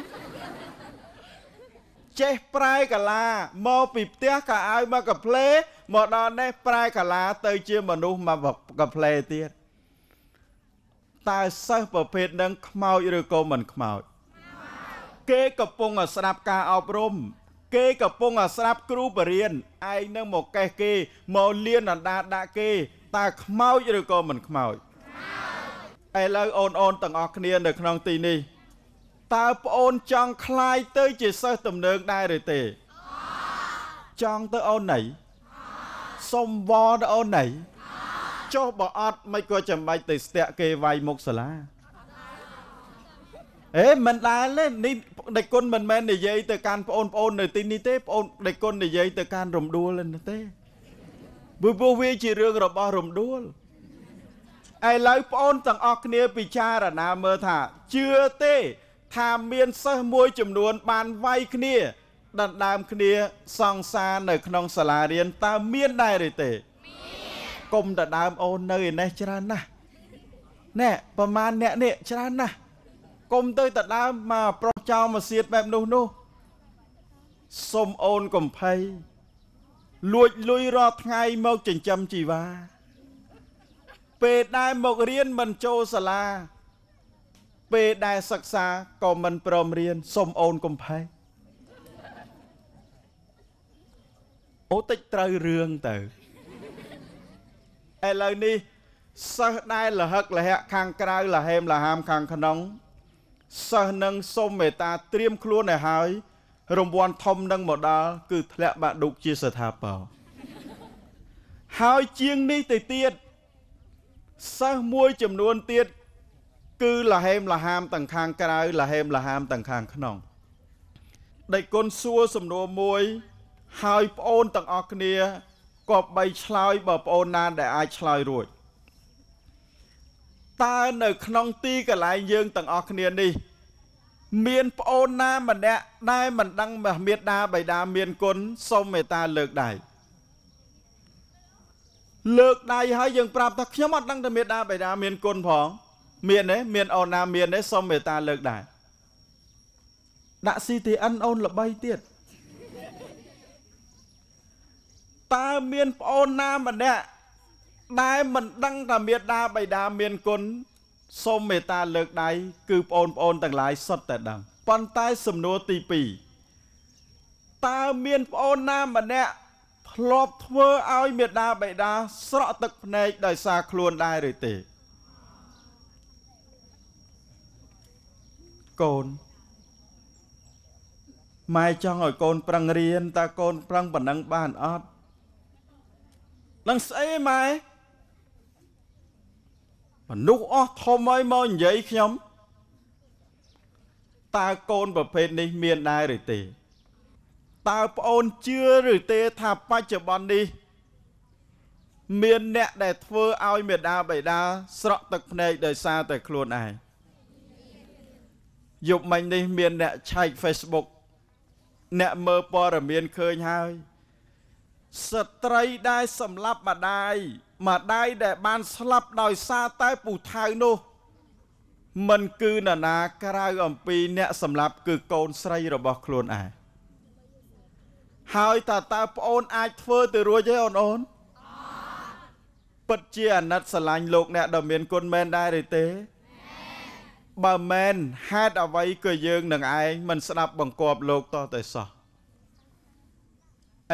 ចេះប្រែកាឡាមកពីផ្ទះក៏ឲ្យមកកាផ្លេមកដល់នេះប្រែកាឡាទៅជាមនុស្សមកកាផ្លេទៀតតើសិស្សប្រភេទនឹងខ្មោចឬក៏មិនខ្មោចគេកំពុងតែស្ដាប់ការអប់រំគេកំពុងតែស្ដាប់គ្រូបរៀនឯងនឹងមកកេះគេមកលៀនអណ្ដាដាក់គេតើខ្មោចឬក៏មិនខ្មោចឥឡូវអូនអូនទាំងអស់គ្នានៅក្នុងទីនេះ តើប្អូនចង់คลายទៅជាសិស្សទំនើងដែរឬទេចង់ទៅអូនណៃសុំវល់ទៅអូនណៃចុះបើអត់មិនក៏ចាំបាច់ទៅស្ទាក់គេវាយមុខសាលាអេមិនដែលទេនេះដេចគុណមិនមែននិយាយទៅកាន់បងប្អូននៅទីនេះទេបងដេចគុណនិយាយទៅកាន់រំដួលទេព្រោះវាជារឿងរបស់រំដួលឥឡូវបងអូនទាំងអស់គ្នាពិចារណាមើលថាជឿទេ ថាមានសិស្សមួយចំនួន បានវាយគ្នាដណ្ដើមគ្នាសង្សារនៅ ក្នុងសាលារៀនតើមានដែរឬទេគុំដណ្ដើមអូននៅឯនេះច្រើនណាស់ណែប្រមាណអ្នកនេះច្រើនណាស់គុំទៅដណ្ដើមមកប្រុសចោលមកសៀតបែបនោះនោះសុំអូនកំភៃលួចលុយរាល់ថ្ងៃមកចិញ្ចឹមជីវ៉ាពេលដែលមករៀនមិនចូលសាលា ពេលដែលសិក្សាក៏មិនព្រមរៀនសុំអូនកុំផេះអូតិចត្រូវរឿងទៅឥឡូវនេះសិស្សដែលលហឹកលហៈខាងក្រៅលហេមលហាមខាងក្នុងសិស្សនឹងសុំមេត្តាត្រៀមខ្លួនឲ្យហើយ រង្វាន់ធំនឹងមកដល់គឺធ្លាក់បាក់ឌុកជាស្ថាបោហើយជាងនេះទៅទៀតសិស្សមួយចំនួនទៀត គឺលហេមលហាមទាំងខាងក្រៅលហេមលហាមទាំងខាងក្នុងដេចគុណសួរសំណួរមួយហើយប្អូនទាំងអស់គ្នាក៏បីឆ្លើយបើប្អូនណាដែលអាចឆ្លើយរួចតើនៅក្នុងទីកន្លែងយើងទាំងអស់គ្នានេះ មានប្អូនណាម្នាក់ដែលមិនដឹងមេត្តាបិតាមានគុណសូមមេត្តាលើកដៃលើកដៃហើយយើងប្រាប់ថាខ្ញុំអត់ដឹងតែមេត្តាបិតាមានគុណផង មានទេមានអូនណាមានទេសូមមេត្តាលើកដៃដាក់ CTN អូនល្បីទៀតតើមានប្អូនណាម្នាក់ដែលមិនដឹងថាមេត្តាបិតាមានគុណសូមមេត្តាលើកដៃគឺប្អូនប្អូនទាំងឡាយសុទ្ធតែដឹងប៉ុន្តែសំណួរទី2តើមានប្អូនណាម្នាក់ធ្លាប់ធ្វើឲ្យមេត្តាបិតាស្រក់ទឹកភ្នែកដោយសារខ្លួនដែរឬទេ កូនម៉ែចង់ឲ្យកូនប្រឹងរៀនតើកូនប្រឹងប៉ុណ្ណឹងបានអត់នឹងស្អីម៉ែមនុស្សអស់ធំហើយមកនិយាយខ្ញុំតើកូនប្រភេទនេះមានដែរឬទេតើប្អូនជឿឬទេថាបច្ចុប្បន្ននេះមានអ្នកដែលធ្វើឲ្យមេដាបេដាស្រក់ទឹកភ្នែកដោយសារតែខ្លួនឯង យប់មិញនេះមានអ្នកឆែក Facebook អ្នកមើលព័ត៌មានឃើញហើយស្ត្រីដែលសម្លាប់ម្ដាយម្ដាយដែលបានស្លាប់ដោយសារតែពូថៅនោះមិនគឺនរណាក្រៅអំពីអ្នកសម្លាប់គឺកូនស្រីរបស់ខ្លួនឯងហើយតើតើប្អូនអាចធ្វើទៅរួចទេអូនអូនពិតជាអាណិតស្រឡាញ់លោកអ្នកដ៏មានគុណមែនដែរឬទេ បើមែនហេតុអ្វីក៏យើងនឹងឯងមិនស្ដាប់បង្គាប់លោកតទៅសោះ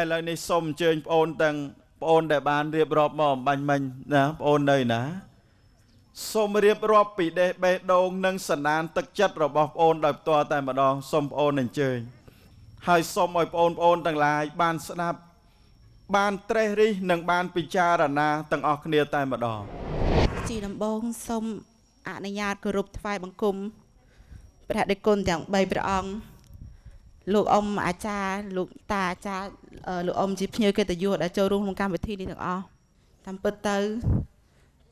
ឥឡូវនេះសូមអញ្ជើញបងអូនទាំងបងអូនដែលបានរៀបរាប់មកអំបញ្ញមិញណាបងអូននៅណាសូមរៀបរាប់ពីដេះបេះដូងនិងសន្តានទឹកចិត្តរបស់បងអូនដោយផ្ទាល់តែម្ដងសូមបងអូនអញ្ជើញហើយសូមឲ្យបងប្អូនទាំងឡាយបានស្ដាប់បានត្រេះរិះនិងបានពិចារណាទាំងអស់គ្នាតែម្ដងជាដំបងសូម អនុញ្ញាតគោរពថ្វាយបង្គំព្រះដេគុណទាំង3ព្រះអង្គលោកអ៊ំអាចារ្យលោកតាអាចារ្យលោកអ៊ំជាភ្ញៀវកិត្តិយសដែលចូលរួមក្នុងកម្មវិធីនេះទាំងអស់តាមពិតទៅ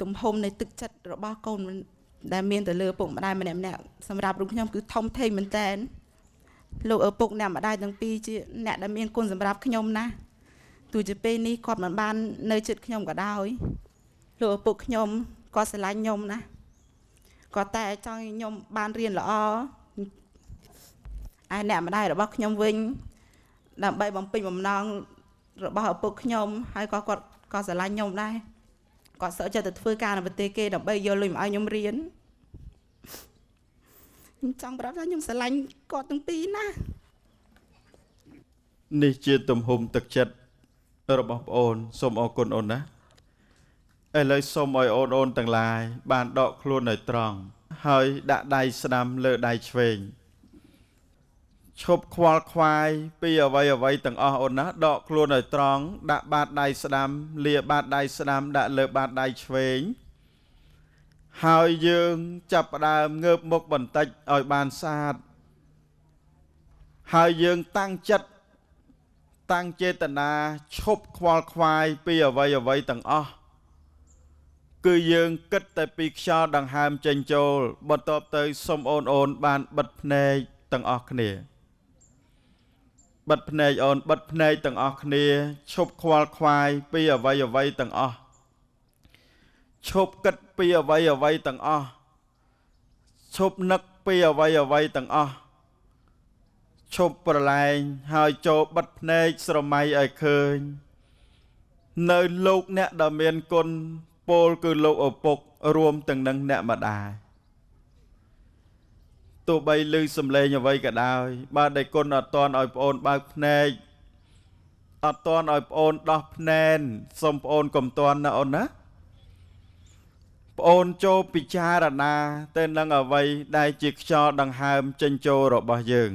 ទំហំនៃទឹកចិត្តរបស់កូនដែលមានទៅលើពុកម្ដាយម្នាក់ម្នាក់សម្រាប់រូបខ្ញុំគឺធំធេងមែនតែនលោកឪពុកអ្នកម្ដាយទាំងពីរជាអ្នកដែលមានគុណសម្រាប់ខ្ញុំណាទោះជាពេលនេះគាត់មិនបាន នៅជិតខ្ញុំក៏ដោយលោកឪពុកខ្ញុំគាត់ស្រឡាញ់ខ្ញុំណា គាត់តែចង់ខ្ញុំបានរៀនល្អឯអ្នកម្ដាយរបស់ខ្ញុំវិញដើម្បីបំពេញបំណងរបស់ឪពុកខ្ញុំហើយក៏គាត់ក៏ស្រឡាញ់ខ្ញុំដែរគាត់ sợ ចិត្តទៅធ្វើការនៅប្រទេសគេដើម្បីយកលុយមកឲ្យខ្ញុំរៀនខ្ញុំចង់ប្រាប់ថាខ្ញុំស្រឡាញ់គាត់ទាំងពីរណានេះជាទំហំទឹកចិត្តរបស់ប្អូនសូមអរគុណអូនណា ឥឡូវសូមឲ្យអូនអូនទាំងឡាយបានដកខ្លួនឲ្យត្រង់ហើយដាក់ដៃស្ដាំលើដៃឆ្វេងឈប់ខ្វល់ខ្វាយពីអវ័យអវ័យទាំងអស់អូនណាដកខ្លួនឲ្យត្រង់ដាក់បាតដៃស្ដាំលាបាតដៃស្ដាំដាក់លើបាតដៃឆ្វេងហើយយើងចាប់ផ្ដើមងើបមុខបន្តិចឲ្យបានស្អាតហើយយើងតាំងចិត្តតាំងចេតនាឈប់ខ្វល់ខ្វាយពីអវ័យអវ័យទាំងអស់ គឺយើងគិតតែពីខ្យល់ដង្ហើមចេញចូលបន្ទាប់ទៅសុំអូនអូនបានបិទភ្នែកទាំងអស់គ្នាបិទភ្នែកអូនបិទភ្នែកទាំងអស់គ្នាឈប់ខ្វល់ខ្វាយពីអវ័យអវ័យទាំងអស់ឈប់គិតពីអវ័យអវ័យទាំងអស់ឈប់នឹកពីអវ័យអវ័យទាំងអស់ឈប់ប្រឡែងហើយចូលបិទភ្នែកស្រមៃឲ្យឃើញ នៅលោកអ្នកដ៏មានគុណ ពោលគឺលោកឪពុករួមទាំងនឹងអ្នកម្ដាយទោះបីឮសំឡេងអ្វីក៏ដោយបើដៃគុណអត់តន់ឲ្យប្អូនបើកភ្នែកអត់តន់ឲ្យប្អូនដោះភ្នែនសូមប្អូនកុំតន់ណាអូនណាប្អូនចូលពិចារណាទៅនឹងអ្វីដែលជាខ្យល់ដង្ហើមចេញចូលរបស់យើង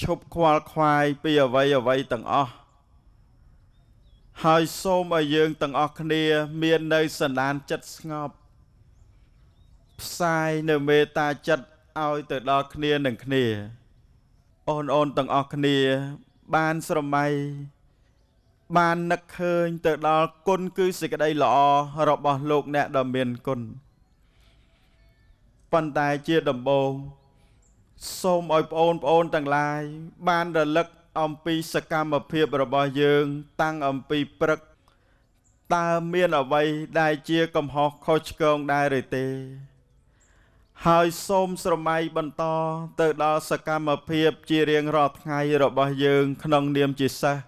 ឈប់ខ្វល់ខ្វាយពីអ្វីអ្វីទាំងអស់ ហើយសូមឲ្យយើងទាំងអស់គ្នា មាននៅសន្តានចិត្តស្ងប់ផ្សាយនៅមេត្តាចិត្តឲ្យទៅដល់គ្នានឹងគ្នា អូនអូនទាំងអស់គ្នា បានស្រមៃបាននឹកឃើញទៅដល់គុណគឺសេចក្តីល្អរបស់លោកអ្នកដ៏មានគុណប៉ុន្តែជាដំបូងសូមឲ្យបងប្អូនទាំងឡាយបានរលឹក អំពីសកម្មភាពរបស់យើង តាំងអំពីព្រឹកតើមានអ្វីដែលជាកំហុសខុសឆ្គងដែរឬទេ ហើយសូមស្រមៃបន្តទៅដល់សកម្មភាពជារៀងរាល់ថ្ងៃរបស់យើង ក្នុងនាមជាសិស្ស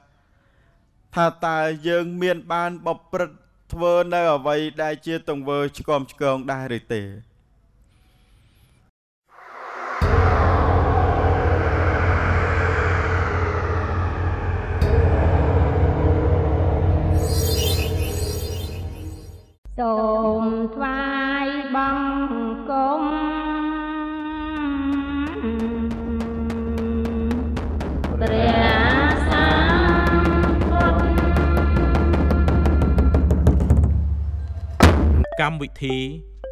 ថាតើយើងមានបានបប្រព្រឹត្តធ្វើនៅអ្វីដែលជាទង្វើឆ្គំឆ្គងដែរឬទេ សូមថ្វាយបង្គំព្រះសម្ពុទ្ធកម្មវិធី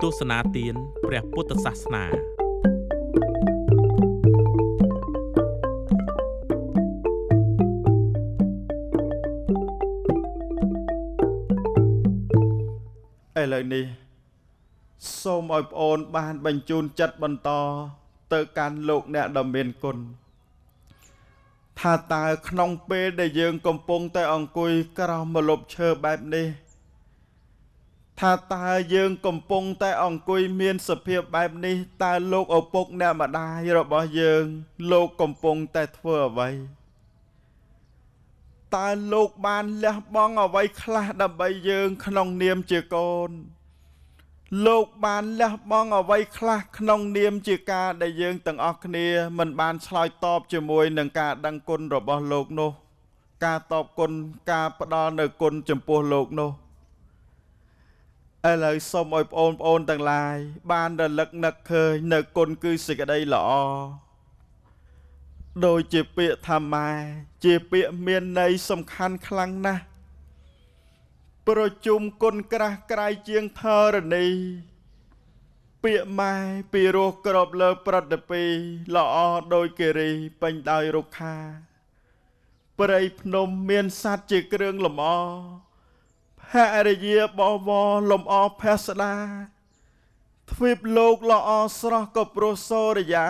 ទស្សនាទានព្រះពុទ្ធសាសនា នេះ សូមឲ្យប្អូនបានបញ្ជូនចិត្តបន្តទៅកាន់លោកអ្នកដ៏មានគុណថាតើក្នុងពេលដែលយើងកំពុងតែអង្គុយក្រោមម្លប់ឈើបែបនេះ ថាតើយើងកំពុងតែអង្គុយមានសភាពបែបនេះតើលោកឪពុកអ្នកម្ដាយរបស់យើង លោកកំពុងតែធ្វើអ្វីតើលោកបានលះបង់អ្វីខ្លះដើម្បីយើងក្នុងនាមជាកូន លោកបានលះបង់អ្វីខ្លះក្នុងនាមជាការដែលយើងទាំងអស់គ្នាមិនបានឆ្លើយតបជាមួយនឹងការដឹងគុណរបស់លោកនោះ ការតបគុណការផ្ដល់នៅគុណចំពោះលោកនោះឥឡូវសូមឲ្យបងប្អូនទាំងឡាយបានរលឹកនឹកឃើញនៅគុណគឺសេចក្តីល្អដោយជាពាក្យថាម៉ែជាពាក្យមានន័យសំខាន់ខ្លាំងណាស់ ប្រជុំគុណក្រាស់ក្រៃជាងធរណីពាក្យម៉ែពីរោះក្របលើប្រតិពីល្អដោយគិរីពេញដោយរុក្ខាព្រៃភ្នំមានសัตว์ជាគ្រឿងលម្អភរិយាបវរលំអភស្តាទ្វីបលោកល្អស្រស់ក៏ព្រោះសូរិយា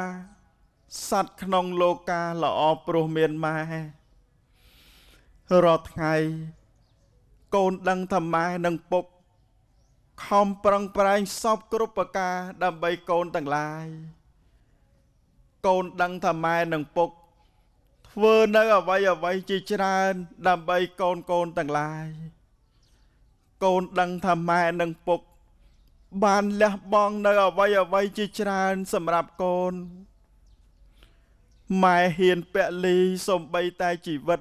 សัตว์ក្នុងលោកាល្អព្រោះមានម៉ែរាល់ថ្ងៃ កូនដឹងថាម៉ែនិងពុកខំប្រឹងប្រែងសពគ្រប់ប្រការដើម្បីកូនទាំងឡាយកូនដឹងថាម៉ែនិងពុក ធ្វើនៅអ្វីអ្វីជាច្រើន ដើម្បីកូនកូនទាំងឡាយកូនដឹងថាម៉ែនិងពុក បានលះបង់នៅអ្វីអ្វីជាច្រើនសម្រាប់កូនម៉ែហ៊ានពលីសំបីតែជីវិត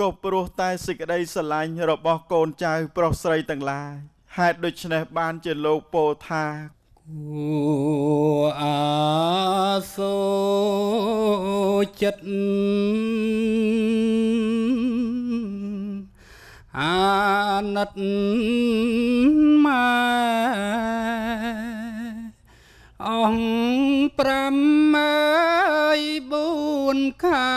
ក៏ព្រោះតែសេចក្តីស្រឡាញ់របស់កូនចៅប្រុសស្រីទាំងឡាយហេតុដូច្នេះបានជាលោកពោលថាគួអាសូចិត្តអាណិតម៉ែអង្គប្រាំអើយបួនខា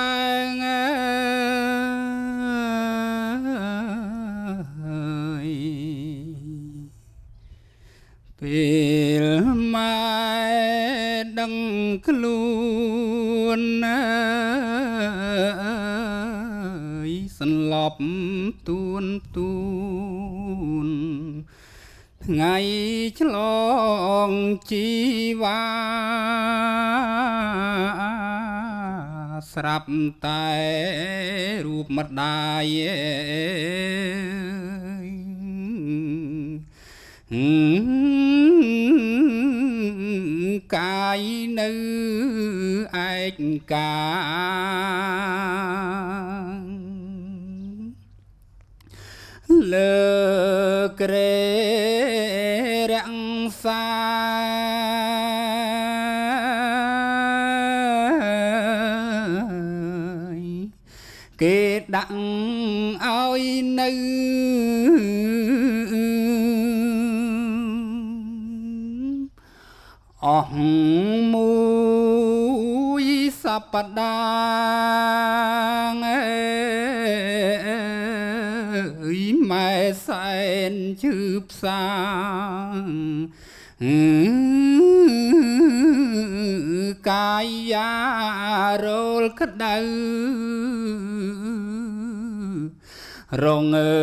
ពេលម៉ែដឹងខ្លួនណាយសន្លប់ទួនទួនថ្ងៃឆ្លងជីវ៉ាស្រាប់តែរូបម្ដាយកា ឯ ប្តាហ៍អើយម៉ែសែនជឺផ្សាកាយារលក្តៅរងើ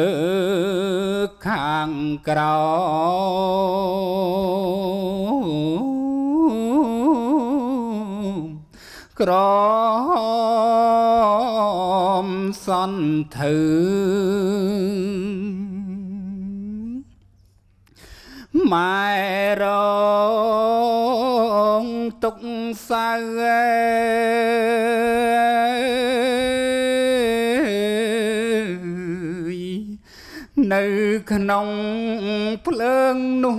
ខាងក្រោ ក្រមសន្ធើម៉ែរងទុកសៅនៅក្នុងភ្លើងនោះ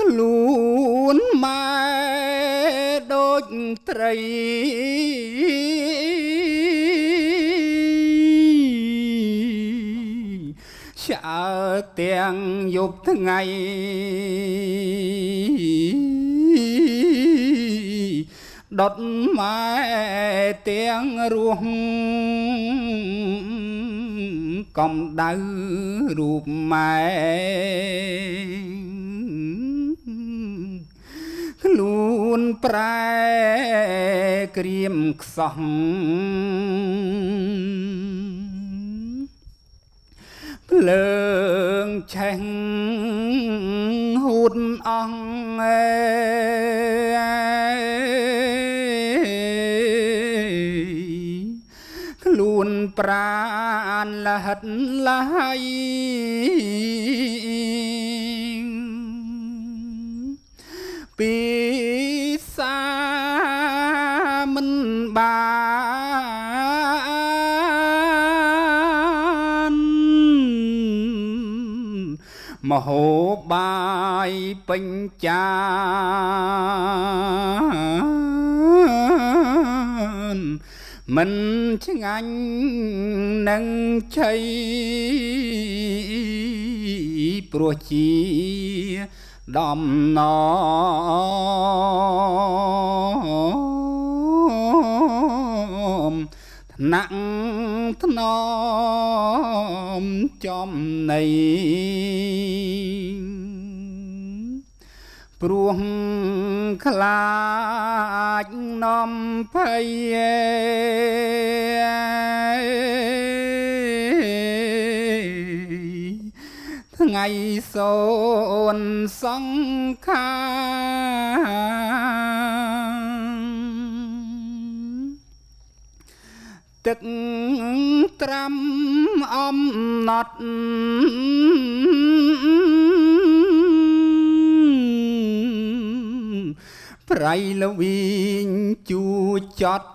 ខ្លួនម៉ែដូចត្រីឆ្អើទាំងយប់ថ្ងៃដុតម៉ែទាំងរស់កំដៅរូបម៉ែ ខ្លួនប្រែក្រៀមខ្សោះភ្លើងឆេះហូតអងខ្លួនប្រានលហិតលហើយ ពីសាមិនបានមហោបាយពេញចានមិនឆ្ងាញ់នឹងឆៃព្រោះជា ដំណមថ្នាក់ថ្នមចំណៃព្រោះខ្លាចនាំភ័យ ថ្ងៃសូនសង្ខាទឹកត្រាំអំណត់ប្រៃលវីងជួចត់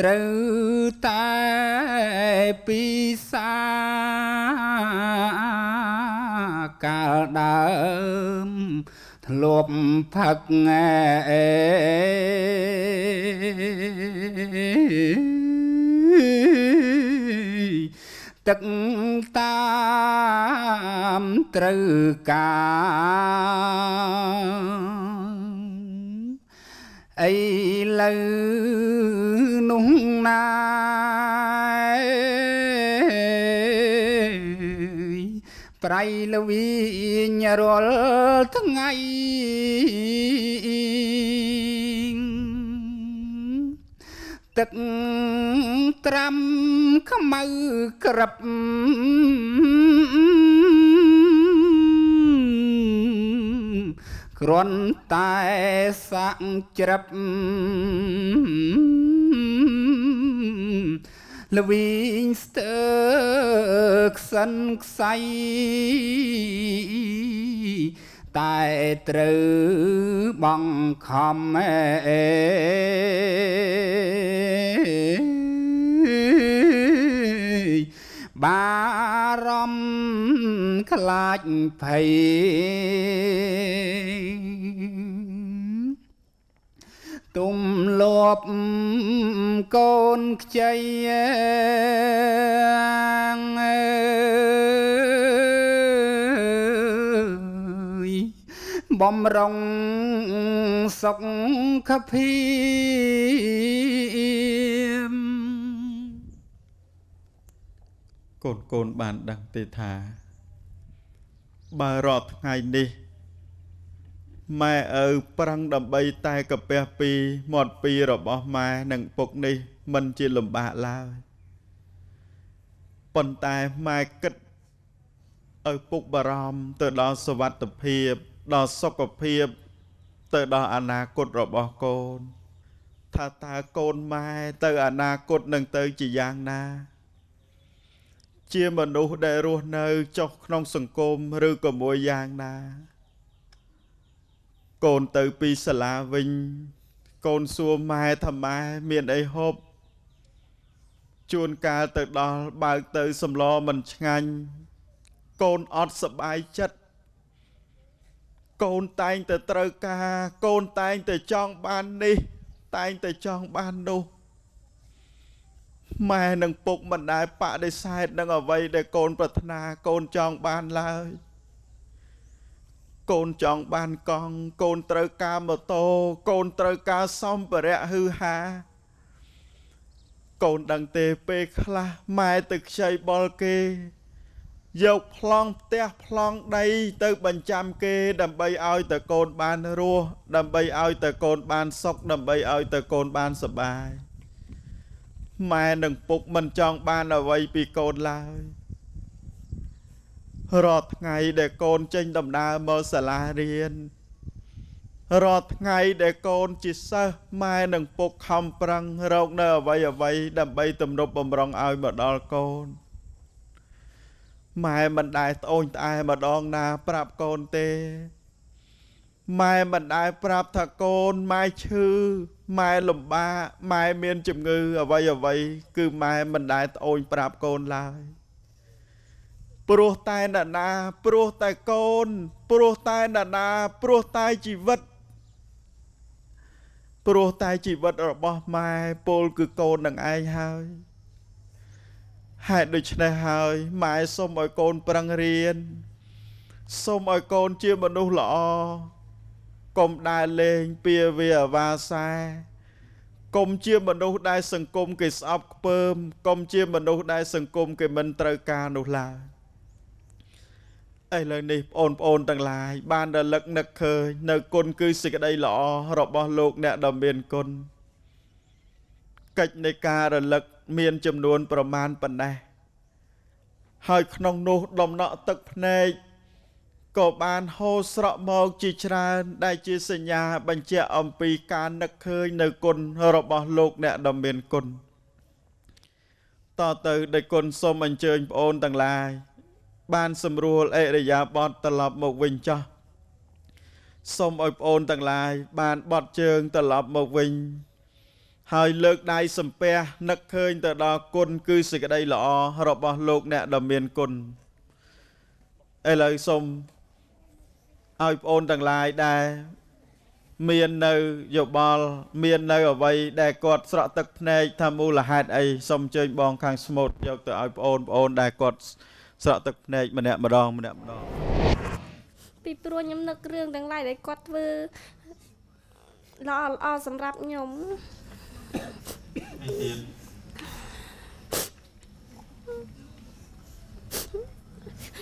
ត្រូវតែពីសាកាលដើមធ្លាប់ផឹកទឹកតាមត្រូវការអីលើ នោះណាប្រៃលវីញរាល់ថ្ងៃទឹកត្រាំខ្មៅក្រឹបគ្រាន់តែសាក់ច្រឹប ល្វីងស្ទើខ្សិនខ្សៃតែត្រូវបងខំអេបារម្ភខ្លាចភ័យ ទុំលបកូនខ្ចីអើយបំរុងសុខភាពកូនកូនបានដឹងទេថា បើរាល់ថ្ងៃនេះ ម៉ែឪប្រឹងដើម្បីតែកាពះពីមាត់ពីរបស់ម៉ែនិងពុកនេះមិនជាលំបាកឡើយប៉ុន្តែម៉ែគិតឲ្យពុកបារម្ភទៅដល់សុវត្ថិភាពដល់សុខភាពទៅដល់អនាគតរបស់កូន ថាតើកូនម៉ែទៅអនាគតនឹងទៅជាយ៉ាងណា ជាមនុស្សដែលរស់នៅចុះក្នុងសង្គមឬក៏មួយយ៉ាងណា កូនទៅពីសាលាវិញ កូនសួរម៉ែថាម៉ែមានអីហូបជួនកាលទៅដល់បើកទៅសម្លមិនឆ្ងាញ់កូនអត់សប្បាយចិត្តកូនតែងតែត្រូវការ កូនតែងតែចង់បាននេះ តែងតែចង់បាននោះម៉ែនិងពុកមិនដែលបដិសេធនឹងអ្វីដែលកូនប្រាថ្នាកូនចង់បានឡើយ កូនចង់បានកង់កូនត្រូវការម៉ូតូកូនត្រូវការសម្ភារៈហឺហាកូនដឹងទេពេលខ្លះម៉ែទៅខ្ចីបុលគេ យកប្លង់ផ្ទះប្លង់ដីទៅបញ្ចាំគេ ដើម្បីឲ្យតែកូនបានរស់ដើម្បីឲ្យតែកូនបានសុខដើម្បីឲ្យតែកូនបានសុបាយម៉ែនិងពុកមិនចង់បានអ្វីពីកូនឡើយ រាល់ថ្ងៃដែលកូនចេញដំណើរមកសាលារៀនរាល់ថ្ងៃដែលកូនជាសិស្សម៉ែនិងពុកខំប្រឹងរកនៅអ្វីអ្វីដើម្បីទំនប់បំរុងឲ្យមកដល់កូនម៉ែមិនដែលត្អូញត្អែម្ដងណាប្រាប់កូនទេម៉ែមិនដែលប្រាប់ថាកូនម៉ែឈឺម៉ែលំបាកម៉ែមានជំងឺអ្វីអ្វីគឺម៉ែមិនដែលត្អូញប្រាប់កូនឡើយ ព្រោះតែអ្នកណាព្រោះតែកូន ព្រោះតែអ្នកណាព្រោះតែជីវិត ព្រោះតែជីវិតរបស់ម៉ែពលគឺកូននឹងឯងហើយហេតុដូច្នេះហើយម៉ែសូមឲ្យកូនប្រឹងរៀនសូមឲ្យកូនជាមនុស្សល្អកុំដើរលេងពៀវាអាវាសែកុំជាមនុស្សដែលសង្គមគេស្អប់ខ្ពើមកុំជាមនុស្សដែលសង្គមគេមិនត្រូវការនោះឡើយ ឥឡូវនេះបងប្អូនទាំងឡាយបានរលឹកនឹកឃើញនៅគុណគឺសេចក្តីល្អរបស់លោកអ្នកដ៏មានគុណកិច្ចនៃការរលឹកមានចំនួនប្រមាណប៉ុណ្ណេះហើយក្នុងនោះដំណក់ទឹកភ្នែកក៏បានហូរស្រក់មកជាច្រើន ដែលជាសញ្ញាបញ្ជាក់អំពីការនឹកឃើញនៅគុណរបស់លោកអ្នកដ៏មានគុណតទៅដោយគុណសូមអញ្ជើញប្អូនទាំងឡាយ បានសម្រួលអេរយាបតត្រឡប់មកវិញចោះសូមឲ្យប្អូនទាំងឡាយបានបត់ជើងត្រឡប់មកវិញ ហើយលើកដៃសំពះនឹកឃើញទៅដល់គុណគឺសេចក្តីល្អរបស់លោកអ្នកដ៏មានគុណឥឡូវសូមឲ្យប្អូនទាំងឡាយដែរមាននៅយោបល់មាននៅអ្វីដែលគាត់ស្រក់ទឹកភ្នែកថាមូលហេតុអីសូមអញ្ជើញបងខាងស្មូតយកទៅឲ្យប្អូនប្អូនដែលគាត់ ស្រក់ទឹកភ្នែកម្នាក់ម្ដងម្នាក់ម្ដងពីព្រោះខ្ញុំនឹករឿងទាំងឡាយដែលគាត់ធ្វើល្អល្អសម្រាប់ខ្ញុំ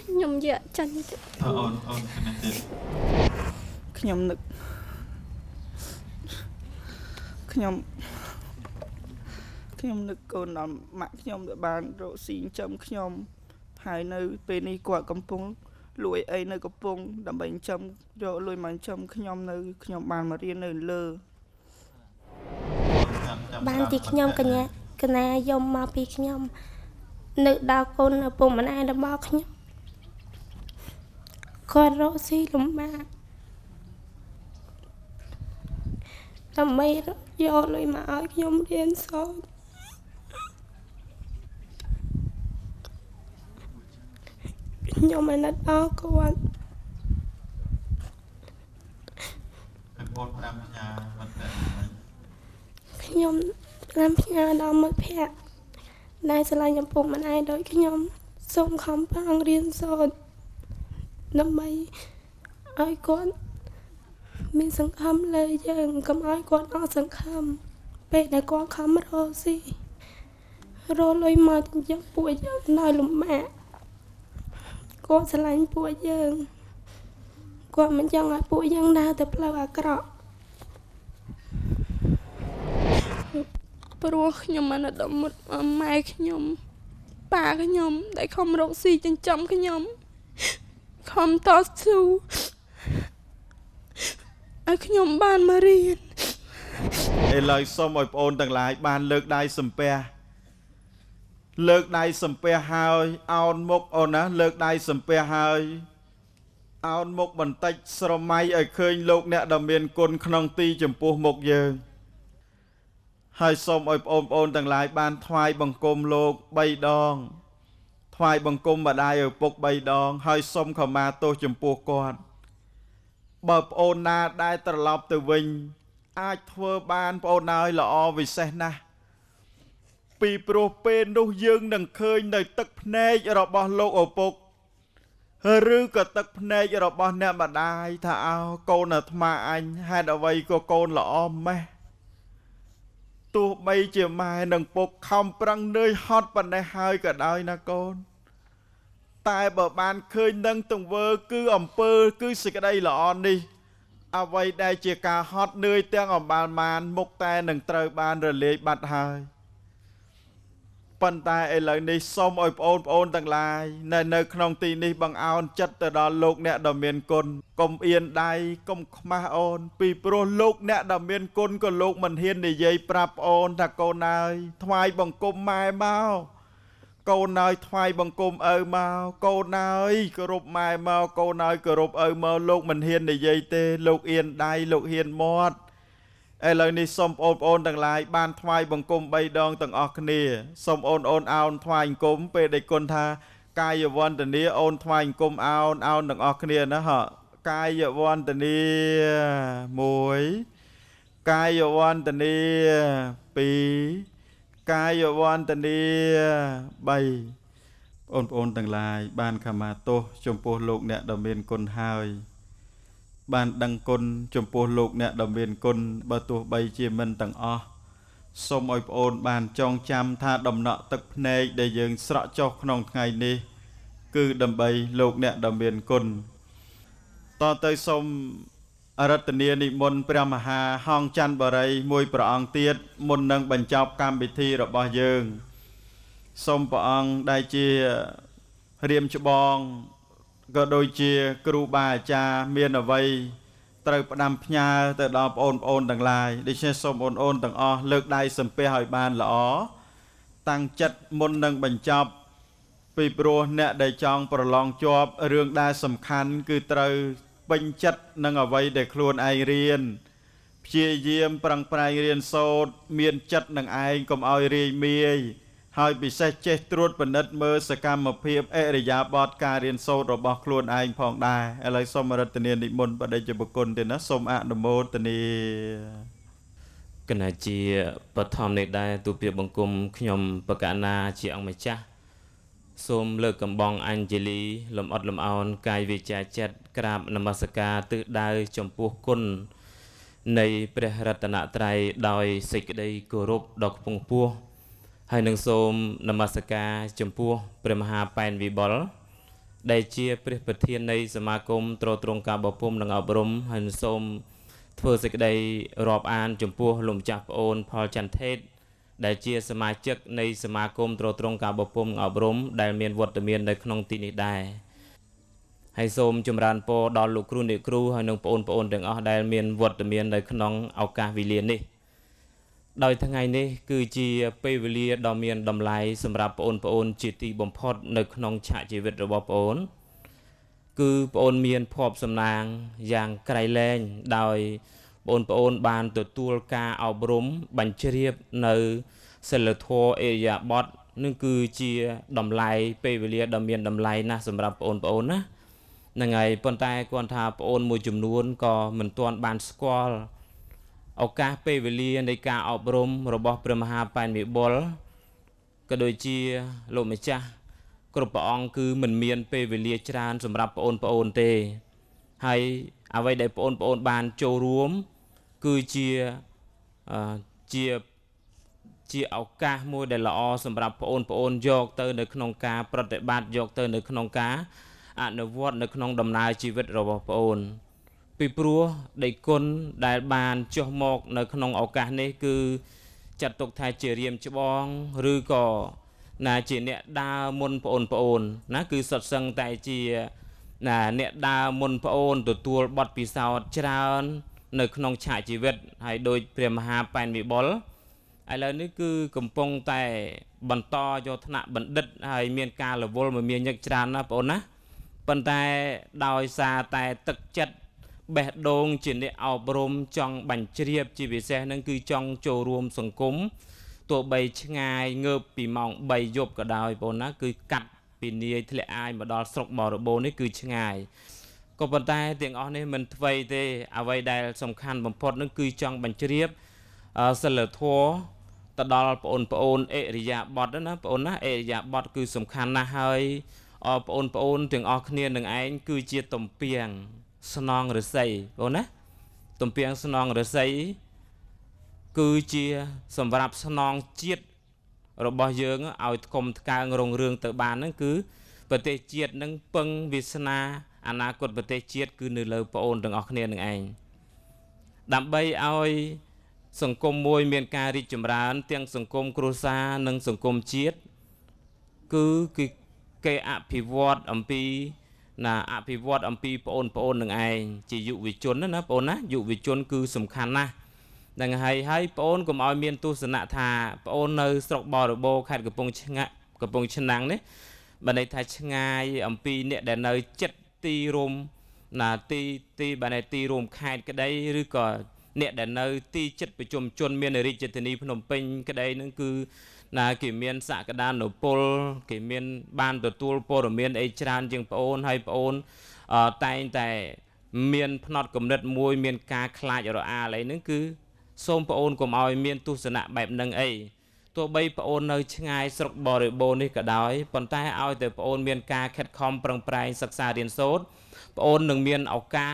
ខ្ញុំយកចាញ់ទៀតអូនអូនខាងនេះទៀតខ្ញុំនឹកខ្ញុំខ្ញុំនឹកកូនដល់ម៉ាក់ខ្ញុំដែលបានរកស៊ីចិញ្ចឹមខ្ញុំ ហើយនៅពេលនេះគាត់កំពុងលួចអីនៅកំពុងដើម្បីចិញ្ចឹមយកលុយមកចិញ្ចឹមខ្ញុំនៅខ្ញុំបានមករៀននៅលើបានទីខ្ញុំកញ្ញាកណាយំមកពីខ្ញុំនឹកដល់កូនឪពុកម្ដាយរបស់ខ្ញុំគាត់រកស៊ីលំបាកដើម្បីយកលុយមកឲ្យខ្ញុំរៀនសូត្រ ខ្ញុំអាណិតដល់គាត់បងប្អូន5ផ្ញើមិនតែខ្ញុំតាមផ្ញើដល់មិត្តភ័ក្តិដែលឆ្លាញ់ចំពោះម្ដាយដូចខ្ញុំសូមខំប្រឹងរៀនសូត្រដើម្បីឲ្យគាត់មានសង្ឃឹមលើយើងកុំឲ្យគាត់អស់សង្ឃឹមពេលដែលគាត់ខំរកស៊ីរកលុយមកចិញ្ចឹមពួកយើងនៅលំបាក គាត់ឆ្លាញ់ពួកយើងគាត់មិនចង់ឲ្យពួកយើងដើរទៅផ្លូវអាក្រក់ព្រោះខ្ញុំអាណិតដល់មុតម៉ែខ្ញុំប៉ាខ្ញុំដែលខំរកស៊ីចិញ្ចឹមខ្ញុំខំតស៊ូឲ្យខ្ញុំបានមករៀនឥឡូវសូមឲ្យបងប្អូនទាំងឡាយបានលើកដៃសំពះ លើកដៃសំពះហើយអោនមុខអូនណាលើកដៃសំពះហើយអោនមុខបន្តិចស្រមៃឲ្យឃើញលោកអ្នកដ៏មានគុណក្នុងទីចំពោះមុខយើងហើយសូមឲ្យបងប្អូនទាំងឡាយបានថ្វាយបង្គំលោក3ដងថ្វាយបង្គំម្ដាយឪពុក3ដង ហើយសូមខមាទោសចំពោះគាត់បើប្អូនណាដែលត្រឡប់ទៅវិញ អាចធ្វើបានប្អូនហើយល្អវិសេសណាស់ ពីព្រោះពេលនោះយើងនឹងឃើញនៅទឹកភ្នែករបស់លោកឪពុកឬក៏ទឹកភ្នែករបស់អ្នកម្ដាយថាអោកូនអាត្មាអញហេតុអ្វីក៏កូនល្អម៉េះទោះបីជាម៉ែនិងពុកខំប្រឹងនឿយហត់ប៉ុណ្ណេះហើយក៏ដោយណាកូន តែបើបានឃើញនឹងទង្វើ គឺអំពើគឺសេចក្តីល្អនេះអ្វីដែលជាការហត់នឿយទាំងអំបាលមានមុខតែនឹងត្រូវបានរលាយបាត់ហើយ ប៉ុន្តែឥឡូវនេះសូមឲ្យបងប្អូនទាំងឡាយនៅនៅក្នុងទីនេះបង្អោនចិត្តទៅដល់លោកអ្នកដ៏មានគុណកុំអៀនដៃកុំខ្មាស់អូន ពីព្រោះលោកអ្នកដ៏មានគុណក៏លោកមិនហ៊ាននិយាយប្រាប់អូនថាកូនអើយថ្វាយបង្គំម៉ែមកកូនអើយថ្វាយបង្គំឪមកកូនអើយគោរពម៉ែមកកូនអើយគោរពឪមកលោកមិនហ៊ាននិយាយទេ លោកអៀនដៃលោកហ៊ានមាត់ ឥឡូវនេះសូមបងប្អូនទាំងឡាយបានថ្វាយបង្គំ3ដងទាំងអស់គ្នាសូមអូនអូនអោនថ្វាយបង្គំពេលដែលគុណថាកាយវន្តនាអូនថ្វាយបង្គំអោនអោនទាំងអស់គ្នាណាហ៎កាយវន្តនា1កាយវន្តនា2កាយវន្តនា3បងប្អូនទាំងឡាយបានខមាទោសចំពោះលោកអ្នកដ៏មានគុណហើយ បានដឹងគុណចំពោះលោកអ្នកដ៏មានគុណបើទោះបីជាមិនទាំងអស់សូមឲ្យប្អូនបានចងចាំថាដំណក់ទឹកភ្នែកដែលយើងស្រក់ចុះក្នុងថ្ងៃនេះ គឺដើម្បីលោកអ្នកដ៏មានគុណតទៅសូមអរតនីនិមន្តព្រះមហាហងច័ន្ទបរិយមួយព្រះអង្គទៀតមុននឹងបញ្ចប់កម្មវិធីរបស់យើងសូមព្រះអង្គដែលជារៀមច្បង ក៏ដូចជាគ្រូបាអាចារ្យមានអ្វីត្រូវផ្ដាំផ្ញើទៅដល់បងប្អូនទាំងឡាយដូច្នេះសូមបងប្អូនទាំងអស់លើកដៃសំពះឲ្យបានល្អតាំងចិត្តមុននឹងបញ្ចប់ពីព្រោះអ្នកដែលចង់ប្រឡងជាប់រឿងដែលសំខាន់គឺត្រូវពេញចិត្តនឹងអ្វីដែលខ្លួនឯងរៀនព្យាយាមប្រឹងប្រែងរៀនសូត្រមានចិត្តនឹងឯងកុំឲ្យរាយមាយ ហើយពិសេសចេះត្រួតពិនិត្យមើលសកម្មភាពអរិយាបថការរៀនសូត្ររបស់ខ្លួនឯងផងដែរឥឡូវសូមរតនានិមន្តបដិជ្ជបុគ្គលទេណាសូមអនុមោទនាគណៈជាបឋមនេះដែរទូពាក្យបង្គំខ្ញុំបកណាជាអង្គម្ចាស់សូមលើកកំបងអញ្ជលីលំអត់លំអោនកាយវិជាចិត្តក្រាបនមស្ការទិសដៅចំពោះគុណនៃព្រះរតនត្រ័យដោយសេចក្តីគោរពដ៏ខ្ពង់ខ្ពស់ ហើយនឹងសូមនមស្ការចំពោះព្រះមហាប៉ែនវិបុលដែលជាព្រះប្រធាននៃសមាគមត្រួតត្រងការបពុំនិងអប់រំហើយនឹងសូមធ្វើសេចក្តីរាប់អាន ចំពោះលោកម្ចាស់ប្អូនផលចន្ទថេតដែលជាសមាជិកនៃសមាគមត្រួតត្រងការបពុំនិងអប់រំដែលមានវត្តមាននៅក្នុងទីនេះដែរហើយសូមចម្រើនពរដល់លោកគ្រូអ្នកគ្រូហើយនិងបងប្អូនទាំងអស់ដែលមានវត្តមាននៅក្នុងឱកាសវេលានេះ ដោយថ្ងៃនេះគឺជាពេលវេលាដ៏មានតម្លៃសម្រាប់បងប្អូនជាទីបំផុតនៅក្នុងឆាកជីវិតរបស់បងប្អូនគឺបងប្អូនមានភ័ព្វសំណាងយ៉ាងក្រៃលែងដោយបងប្អូនបានទទួលការអប់រំបញ្ជ្រាបនៅសិលធម៌អេរិយាបថនឹងគឺជាតម្លៃពេលវេលាដ៏មានតម្លៃណាស់សម្រាប់បងប្អូនណាហ្នឹងហើយប៉ុន្តែគាត់ថាបងប្អូនមួយចំនួនក៏មិនទាន់បានស្គាល់ ឱកាសពេលវេលានៃការអប់រំរបស់ព្រះមហាបញ្ញមិបុលក៏ដូចជាលោកម្ចាស់គ្រប់ព្រះអង្គគឺមិនមានពេលវេលាច្រើនសម្រាប់បងប្អូនទេហើយអ្វីដែលបងប្អូនបានចូលរួម គឺជាជាជាឱកាសមួយដែលល្អសម្រាប់បងប្អូនយកទៅនៅក្នុងការប្រតិបត្តិយកទៅនៅក្នុងការអនុវត្តនៅក្នុងដំណើរជីវិតរបស់បងប្អូន ពីព្រោះដីគុណដែលបានចុះមកនៅក្នុងឱកាសនេះគឺចាត់ទុកថាជារៀមច្បងឬក៏ណាជាអ្នកដើរមុនបងប្អូនណាគឺសុទ្ធសឹងតែជាណាអ្នកដើរមុនប្អូនទទួលបទពិសោធន៍ច្រើន នៅក្នុងឆាកជីវិតហើយដោយព្រះមហាបញ្ញវិបុលឥឡូវនេះគឺកំពុងតែបន្តយកថ្នាក់បណ្ឌិតហើយមានការរវល់មមាញឹកច្រើនណាបងប្អូនណាប៉ុន្តែដោយសារតែទឹកចិត្ត បេះដូងជាអ្នកអប់រំចង់បញ្ជ្រាប ជាពិសេសនឹងគឺចង់ចូលរួមសង្គមទោះបីឆ្ងាយងើបពីម៉ោង3យប់ក៏ដោយបងណាគឺកាត់ពីនាយធ្លាក់អាយមកដល់ស្រុកបរិបូរនេះគឺឆ្ងាយក៏ប៉ុន្តែទាំងអស់នេះមិនថ្មីទេ អ្វីដែលសំខាន់បំផុតនឹងគឺចង់បញ្ជ្រាបសិលធម៌ទៅដល់បងប្អូនអេរិយាបថណាបងណាអេរិយាបថគឺសំខាន់ណាស់ហើយបងប្អូនទាំងអស់គ្នានឹងឯងគឺជាតំពាំង ស្នងរស័យបងណាទំពាំងស្នងរស័យគឺជាសម្រាប់ស្នងជាតិរបស់យើងឲ្យថ្កុំថ្កើងរុងរឿងទៅបានហ្នឹងគឺប្រទេសជាតិនឹងពឹងវាសនាអនាគតប្រទេសជាតិគឺនៅលើប្អូនទាំងអស់គ្នានឹងឯងដើម្បីឲ្យសង្គមមួយមានការរីកចម្រើន ទាំងសង្គមគ្រួសារនិងសង្គមជាតិគឺគឺគេអភិវឌ្ឍអំពី ណាអភិវឌ្ឍអំពីបងប្អូននឹងឯងជាយុវជនណាបងណាយុវជនគឺសំខាន់ណាស់នឹងហើយហើយបងអូនកុំឲ្យមានទស្សនៈថាបងអូននៅស្រុកបរបោខេត្តកំពង់ឆ្ងាក់កំពង់ឆ្នាំងនេះបើន័យថាឆ្ងាយអំពីអ្នកដែលនៅចិត្តទីរួមណាទីទីបើន័យទីរួមខេត្តក្តីឬក៏អ្នកដែលនៅទីចិត្តប្រជុំជនមានរាជធានីភ្នំពេញក្តីនឹងគឺ ណាគេមានសក្តានុពលគេមាន បានទទួលព័ត៌មានអីច្រើនជាងប្អូនហើយប្អូនតែងតែមានផ្នត់គំនិតមួយ មានការខ្លាចរអាលអីហ្នឹងគឺសូមប្អូនកុំឲ្យមានទស្សនៈបែបហ្នឹងអីទោះបីប្អូននៅឆ្ងាយស្រុកបរិបូរនេះក៏ដោយប៉ុន្តែឲ្យតែប្អូនមានការខិតខំប្រឹងប្រែងសិក្សារៀនសូត្រប្អូននឹងមានឱកាស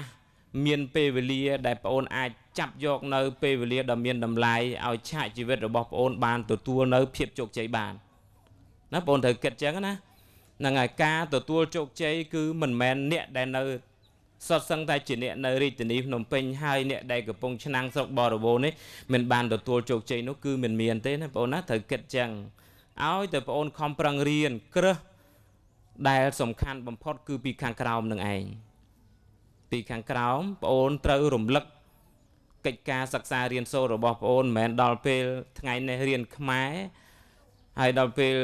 មានពេលវេលាដែលប្អូនអាចចាប់យកនៅពេលវេលាដ៏មានតម្លៃឲ្យឆាកជីវិតរបស់ប្អូនបានទទួលនៅភាពជោគជ័យបានណាបងត្រូវគិតចឹងណាហ្នឹងហើយការទទួលជោគជ័យគឺមិនមែនអ្នកដែលនៅសុទ្ធសឹងតែជាអ្នកនៅរាជធានីភ្នំពេញហើយអ្នកដែលកំពុងឆ្នាំងស្រុកបរិបូរនេះមិនបានទទួលជោគជ័យនោះគឺមិនមានទេណាបងណាត្រូវគិតចឹងឲ្យតែបងខំប្រឹងរៀនគ្រឹះដែលសំខាន់បំផុតគឺពីខាងក្រោមនឹងឯង ពីខាងក្រោមបងត្រូវរំលឹកកិច្ចការសិក្សារៀនសូត្ររបស់បងមិនមែនដល់ពេលថ្ងៃនេះរៀនខ្មែរហើយដល់ពេល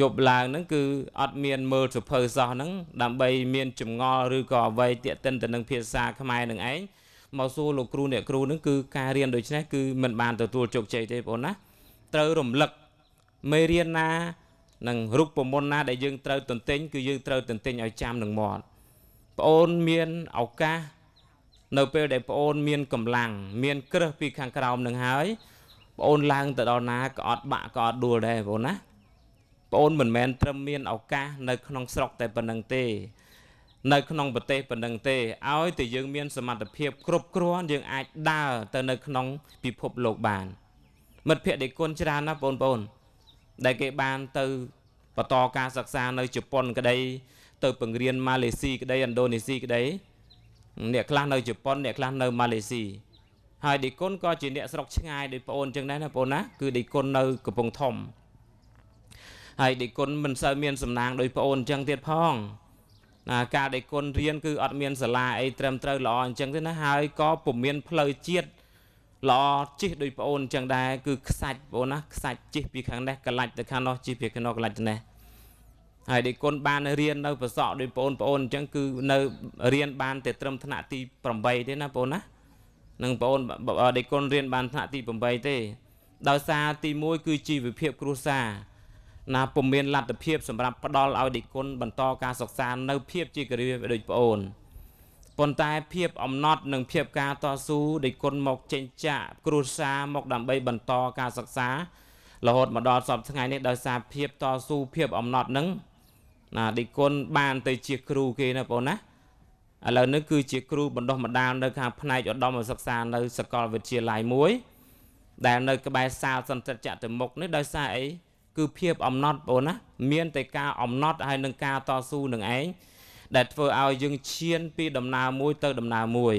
យប់ឡើងហ្នឹងគឺអត់មានមើលសភៅសោះហ្នឹងដើម្បីមានចម្ងល់ឬក៏អ្វីតាក់ទិនទៅនឹងភាសាខ្មែរនឹងឯងមកសួរលោកគ្រូអ្នកគ្រូហ្នឹងគឺការរៀនដូចនេះគឺមិនបានទទួលជោគជ័យទេបងណាត្រូវរំលឹកមេរៀនណានិងរូបមន្តណាដែលយើងត្រូវទន្ទិញគឺយើងត្រូវទន្ទិញឲ្យចាំនឹងមាត់ ប្អូនមានឱកាសនៅពេលដែលប្អូនមានកម្លាំងមានក្រឹសពីខាងក្រោមនឹងហើយប្អូនឡើងទៅដល់ណាក៏អត់បាក់ក៏អត់ដួលដែរបងណាប្អូនមិនមែនត្រឹមមានឱកាសនៅក្នុងស្រុកតែប៉ុណ្្នឹងទេ នៅក្នុងប្រទេសប៉ុណ្្នឹងទេឲ្យតែយើងមានសមត្ថភាពគ្រប់គ្រាន់យើងអាចដើរទៅនៅក្នុងពិភពលោកបាន មិត្តភ័ក្តិដែលគុណច្រើនណាបងប្អូនដែលគេបានទៅបន្តការសិក្សានៅជប៉ុនក្តី ទៅពង្រៀនម៉ាឡេស៊ីក្តីឥណ្ឌូនេស៊ីក្តីអ្នកខ្លះនៅជប៉ុនអ្នកខ្លះនៅម៉ាឡេស៊ីហើយឌីគុណក៏ជាអ្នកស្រុកឆ្ងាយដោយប្អូនចឹងដែរណាបងណាគឺឌីគុណនៅកំពង់ធំហើយឌីគុណមិនសូវមានសំណាងដោយប្អូនចឹងទៀតផងណាការឌីគុណរៀនគឺអត់មានសាលាអីត្រឹមត្រូវល្អអញ្ចឹងទេណាហើយក៏ពុំមានផ្លូវជាតិល្អជិះដូចប្អូនអញ្ចឹងដែរគឺខ្សាច់បងប្អូនណាខ្សាច់ជិះពីខាងនេះកលាច់ទៅខាងនោះជិះពីខាងនោះកលាច់ទៅនេះ ហើយដេគុណបានរៀននៅប្រសក់ដោយបងប្អូនអញ្ចឹងគឺនៅរៀនបានតែត្រឹមថ្នាក់ទី8ទេណាបងប្អូនណានឹងបងប្អូនដេគុណរៀនបានថ្នាក់ទី8ទេដោយសារទី1គឺជីវភាពគ្រួសារណាពុំមានលទ្ធភាពសម្រាប់ផ្ដល់ឲ្យដេគុណបន្តការសិក្សានៅភាពជាគរិយាដូចបងប្អូនប៉ុន្តែភាពអំណត់និងភាពការតស៊ូដែលគុណមកចេញចាក់គ្រួសារមកដើម្បីបន្តការសិក្សារហូតមកដល់សពថ្ងៃនេះដោយសារភាពតស៊ូភាពអំណត់នឹង ណាដែលគុណបានទៅជាគ្រូគេណាបងណាឥឡូវនេះគឺជាគ្រូបណ្ដុះបណ្ដាលនៅខាងផ្នែកឧត្តមសិក្សានៅសាកលវិទ្យាល័យមួយ ដែលនៅក្បែរសាលសន្តិចតុមុខនេះដោយសារអីគឺភាពអំណត់បងណា មានតែការអំណត់ហើយនឹងការតស៊ូនឹងឯងដែលធ្វើឲ្យយើងឈានពីដំណើរមួយទៅដំណើរមួយ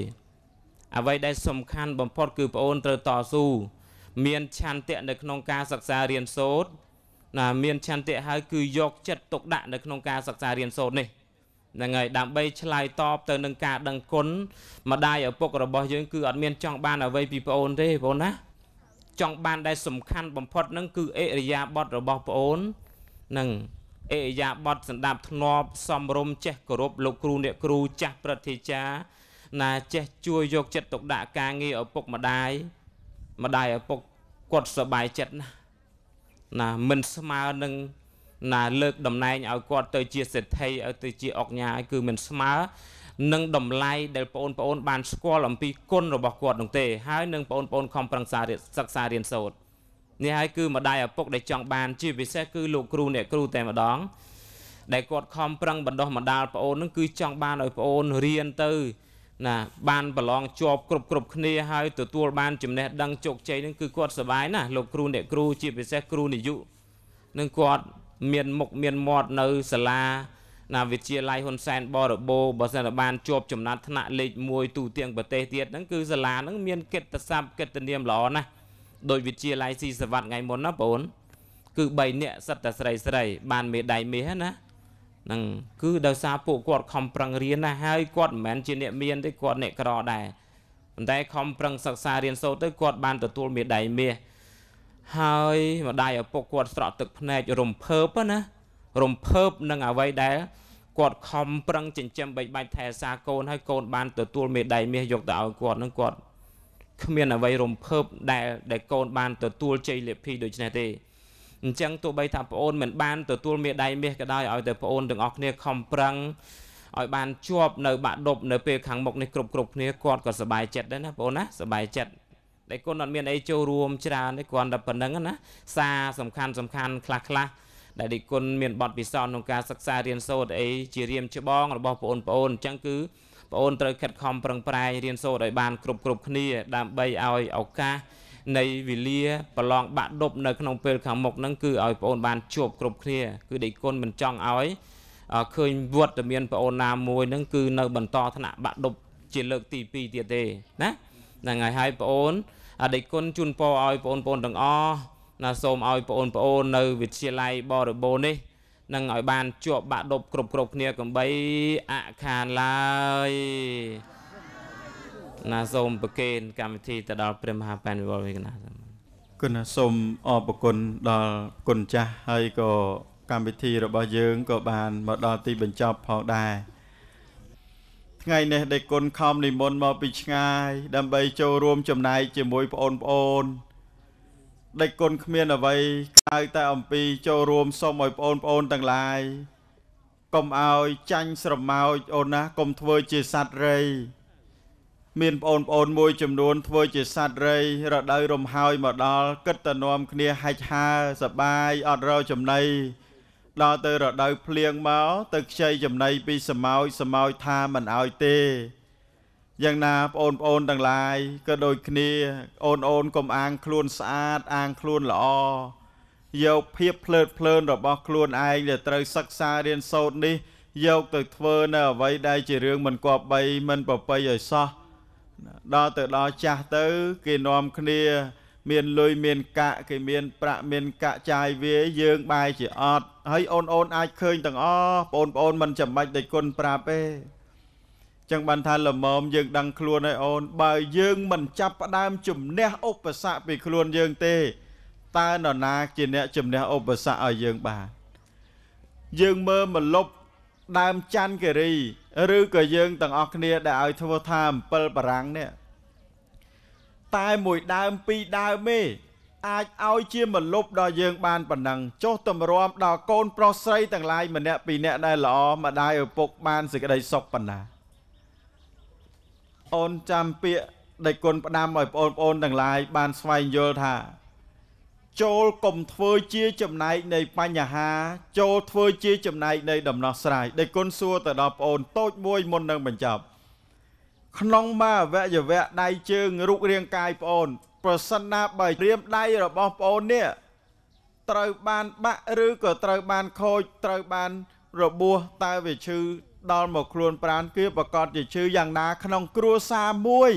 អ្វីដែលសំខាន់បំផុតគឺបងអូនត្រូវតស៊ូមានឆន្ទៈនៅក្នុងការសិក្សារៀនសូត្រ ណាមានឆន្ទៈហើយគឺយកចិត្តទុកដាក់នៅក្នុងការសិក្សារៀនសូត្រនេះហ្នឹងហើយដើម្បីឆ្លើយតបទៅនឹងការដឹងគុណម្ដាយឪពុករបស់យើងគឺអត់មានចង់បានអ្វីពីប្អូនទេបងអូនណាចង់បានដែលសំខាន់បំផុតហ្នឹងគឺអិរិយាបថរបស់ប្អូននឹងអេយ៉ាបត់សម្ដាប់ធ្នាប់សំរុំចេះគោរពលោកគ្រូអ្នកគ្រូចាស់ព្រឹទ្ធាចារ្យណាចេះជួយយកចិត្តទុកដាក់ការងារឪពុកម្ដាយម្ដាយឪពុកគាត់សប្បាយចិត្តណាស់ ណាមិនស្មើនឹងណាលើកតំណែងឲ្យគាត់ទៅជាសេដ្ឋីឲ្យទៅជាអុកញ៉ាគឺមិនស្មើនឹងតម្លៃដែលបងប្អូនបានស្គាល់អំពីគុណរបស់គាត់នោះទេហើយនឹងបងប្អូនខំប្រឹងសិក្សារៀនសូត្រនេះហើយគឺម្ដាយឪពុកដែលចង់បានជាពិសេសគឺលោកគ្រូអ្នកគ្រូតែម្ដងដែលគាត់ខំប្រឹងបណ្ដោះបណ្ដាលប្អូននឹងគឺចង់បានឲ្យប្អូនរៀនទៅ ណាបានប្រឡងជាប់គ្រប់គ្រប់គ្នាហើយទទួលបានចំណេះដឹងជោគជ័យនឹងគឺគាត់សប្បាយណាស់លោកគ្រូអ្នកគ្រូជាពិសេសគ្រូនិយុនឹងគាត់មានមុខមានមាត់នៅសាលាណាវិទ្យាល័យហ៊ុនសែនបរបោបើសិនបានជាប់ចំណាត់ថ្នាក់លេខ1ទូទាំងប្រទេសទៀតហ្នឹងគឺសាលាហ្នឹងមានកិត្តិស័ព្ទកិត្តិនាមល្អណាស់ដោយវិទ្យាល័យស៊ីសវត្តថ្ងៃមុនណាបងគឺ3នាក់សិតតែស្រីស្រីបានមេដៃមាសណា ហ្នឹងគឺដោយសារពួកគាត់ខំប្រឹងរៀនណាហើយគាត់មិនមែនជាអ្នកមានទេគាត់អ្នកក្រដែរប៉ុន្តែខំប្រឹងសិក្សារៀនសូត្រទៅគាត់បានទទួលមេដៃមាសហើយម្ដាយឪពុកគាត់ស្រក់ទឹកភ្នែករំភើបណារំភើបនឹងអ្វីដែលគាត់ខំប្រឹងចិញ្ចឹមបីបាច់ថែសារកូនហើយកូនបានទទួលមេដៃមាសយកទៅឲ្យគាត់នឹងគាត់គ្មានអ្វីរំភើបដែលដែលកូនបានទទួលជ័យលាភីដូចនេះទេ អញ្ចឹងទោះបីថាប្អូនមិនបានទទួលមេដៃមាសក៏ដោយឲ្យតែប្អូនទាំងអស់គ្នាខំប្រឹងឲ្យបានជាប់នៅបាក់ដប់នៅពេលខាងមុខនេះគ្រប់គ្រប់គ្នាគាត់ក៏សប្បាយចិត្តដែរណាបងណាសប្បាយចិត្តតែគុណអត់មានអីចូលរួមច្រើនទេគ្រាន់តែប៉ុណ្្នឹងណាសារសំខាន់សំខាន់ខ្លះខ្លះដែលឌីគុណមានបទពិសោធន៍ក្នុងការសិក្សារៀនសូត្រអីជារៀមច្បងរបស់បងប្អូនអញ្ចឹងគឺបងអូនត្រូវខិតខំប្រឹងប្រែងរៀនសូត្រឲ្យបានគ្រប់គ្រប់គ្នាដើម្បីឲ្យឱកាស នៃវេលាប្រឡងបាក់ដប់នៅក្នុងពេលខាងមុខហ្នឹងគឺឲ្យបងអូនបានជួបគ្រប់គ្នាគឺដេកគុណមិនចង់ឲ្យឃើញវត្តមានបងអូនណាមួយហ្នឹងគឺនៅបន្តថ្នាក់បាក់ដប់ជាលើកទី2ទៀតទេណាហ្នឹងហើយហើយបងអូនអដេកគុណជូនពរឲ្យបងប្អូនទាំងអស់ណាសូមឲ្យបងប្អូននៅវិទ្យាល័យបរិបូរនេះនឹងឲ្យបានជាប់បាក់ដប់គ្រប់គ្រប់គ្នាកំបីអខានឡើយ ណាសូមប្រគេនកម្មវិធីទៅដល់ព្រះមហាបញ្ញវលវិកណាគុណសូមអរគុណដល់គុណចាស់ហើយក៏កម្មវិធីរបស់យើងក៏បានមកដល់ទីបញ្ចប់ផងដែរថ្ងៃនេះដែលគុណខំនិមន្តមកពីឆ្ងាយ ដើម្បីចូលរួមចំណែកជាមួយបងប្អូនដេចគុណគ្មានអ្វីក្រៅតែអំពីចូលរួមសូមឲ្យបងប្អូនទាំងឡាយកុំឲ្យចាញ់ស្រមោចអូនណាកុំធ្វើជាសត្វរៃ មានបងប្អូនមួយចំនួនធ្វើជាសត្វរៃរដូវរំហើយមកដល់គិតតែនាំគ្នាហាច់ហាសបាយអត់រកចំណីដល់ទៅរដូវភ្លៀងមកទៅខ្ចីចំណីពីសមោចសមោចថាមិនអោយទេយ៉ាងណាបងប្អូនទាំងឡាយក៏ដូចគ្នាអូនអូនកុំអាងខ្លួនស្អាតអាងខ្លួនល្អយកភាពភ្លើតភ្លើនរបស់ខ្លួនឯងដែលត្រូវសិក្សារៀនសូត្រនេះយកទៅធ្វើនៅអ្វីដែលជារឿងមិនគប្បីមិនប្រពៃឲ្យសោះ ដល់ទៅដល់ចាស់ទៅ គេនាំគ្នា មានលុយមានកាក់គេមាន ប្រាក់មានកាក់ចាយវាយើងបែរជាអត់ហើយអូនអូនអាចឃើញទាំងអស់បងប្អូនមិនចាំបាច់តែគុណប្រាប់ទេចឹងបានថាល្មមយើងដឹងខ្លួនហើយអូន បើយើងមិនចាប់ផ្ដើមជំនះឧបសគ្គពីខ្លួនយើងទេតើនរណាជាអ្នកជំនះឧបសគ្គឲ្យយើងបានយើងមើលមកលុប ដើមច័ន្ទគិរី ឬក៏យើងទាំងអស់គ្នាដែលឲ្យធ្វើថាអំពិលបារាំងនេះតែមួយដើមពីរដើមទេអាចឲ្យជាមលុបដល់យើងបានប៉ុណ្ណឹងចុះតម្រាំដល់កូនប្រុសស្រីទាំងឡាយម្នាក់ពីរនាក់ដែលល្អម្ដាយឪពុកបានសេចក្តីសុខប៉ុណ្ណាអូនចាំពាក្យដែលគុណផ្ដាំឲ្យបងប្អូនទាំងឡាយបានស្វែងយល់ថា ចូលកុំធ្វើជាចំណែកនៃបញ្ហា ចូលធ្វើជាចំណែកនៃដំណោះស្រាយដែលគុណសួរទៅដល់ប្អូនតូចមួយមុននឹងបញ្ចប់ក្នុងមួយអវយវៈដៃជើងរូបរាងកាយប្អូន ប្រសិនណាបើព្រាមដៃរបស់ប្អូននេះត្រូវបានបាក់ឬក៏ត្រូវបានខូចត្រូវបានរបួសតើវាឈឺដល់មកខ្លួនប្រានគឺប្រកាសជាឈឺយ៉ាងណា ក្នុងគ្រួសារមួយ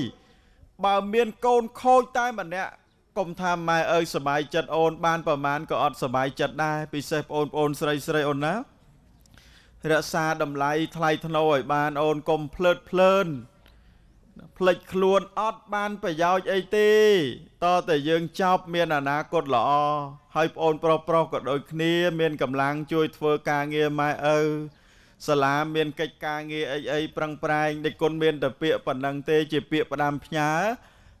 បើមានកូនខូចតែម្នាក់ កុំថាម៉ែអើយសบายចិត្តអូនបានប្រមាណក៏អត់សบายចិត្តដែរពិសេសបងប្អូនស្រីស្រីអូនណារក្សាតម្លៃថ្លៃថ្នូរឲ្យបានអូនកុំភ្លើតភ្លើនផ្លិចខ្លួនអត់បានប្រយោជន៍អីទេតតែយើងចប់មានអនាគតល្អហើយប្អូនប្រុសប្រុសក៏ដូចគ្នា មានកម្លាំងជួយធ្វើការងារម៉ែឪសាលាមានកិច្ចការងារអីអីប្រឹងប្រែងដេគុណមានតែពាក្យប៉ុណ្ណឹងទេជាពាក្យផ្ដាំផ្ញើ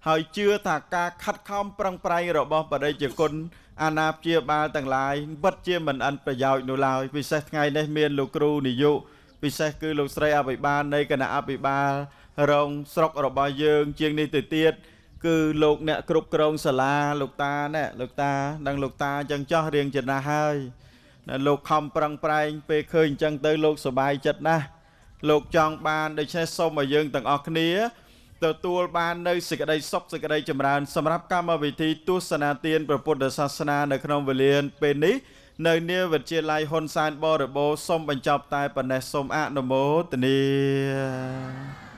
ហើយជឿថាការខិតខំប្រឹងប្រែងរបស់បរិជ្ជគុណអាណាព្យាបាលទាំងឡាយពិតជាមិនអិនប្រយោជន៍នោះឡើយពិសេសថ្ងៃនេះមានលោកគ្រូនាយកពិសេសគឺលោកស្រីអភិបាលនៃគណៈអភិបាលរងស្រុករបស់យើង ជាងនេះទៅទៀតគឺលោកអ្នកគ្រប់គ្រងសាលាលោកតាណែលោកតាដឹងលោកតាអញ្ចឹងចោះរៀងចំណាស់ហើយលោកខំប្រឹងប្រែងពេលឃើញអញ្ចឹងទៅលោកសប្បាយចិត្តណាស់លោកចង់បានដូច្នេះសូមឲ្យយើងទាំងអស់គ្នា ទទួលបាននៅសេចក្តីសុខសេចក្តីចម្រើនសម្រាប់កម្មវិធីទស្សនាទានព្រះពុទ្ធសាសនានៅក្នុងវេលាពេលនេះនៅនាវិទ្យាល័យហ៊ុនសែនបរិបូរសូមបញ្ចប់តែប៉ុណ្ណេះសូមអនុមោទនា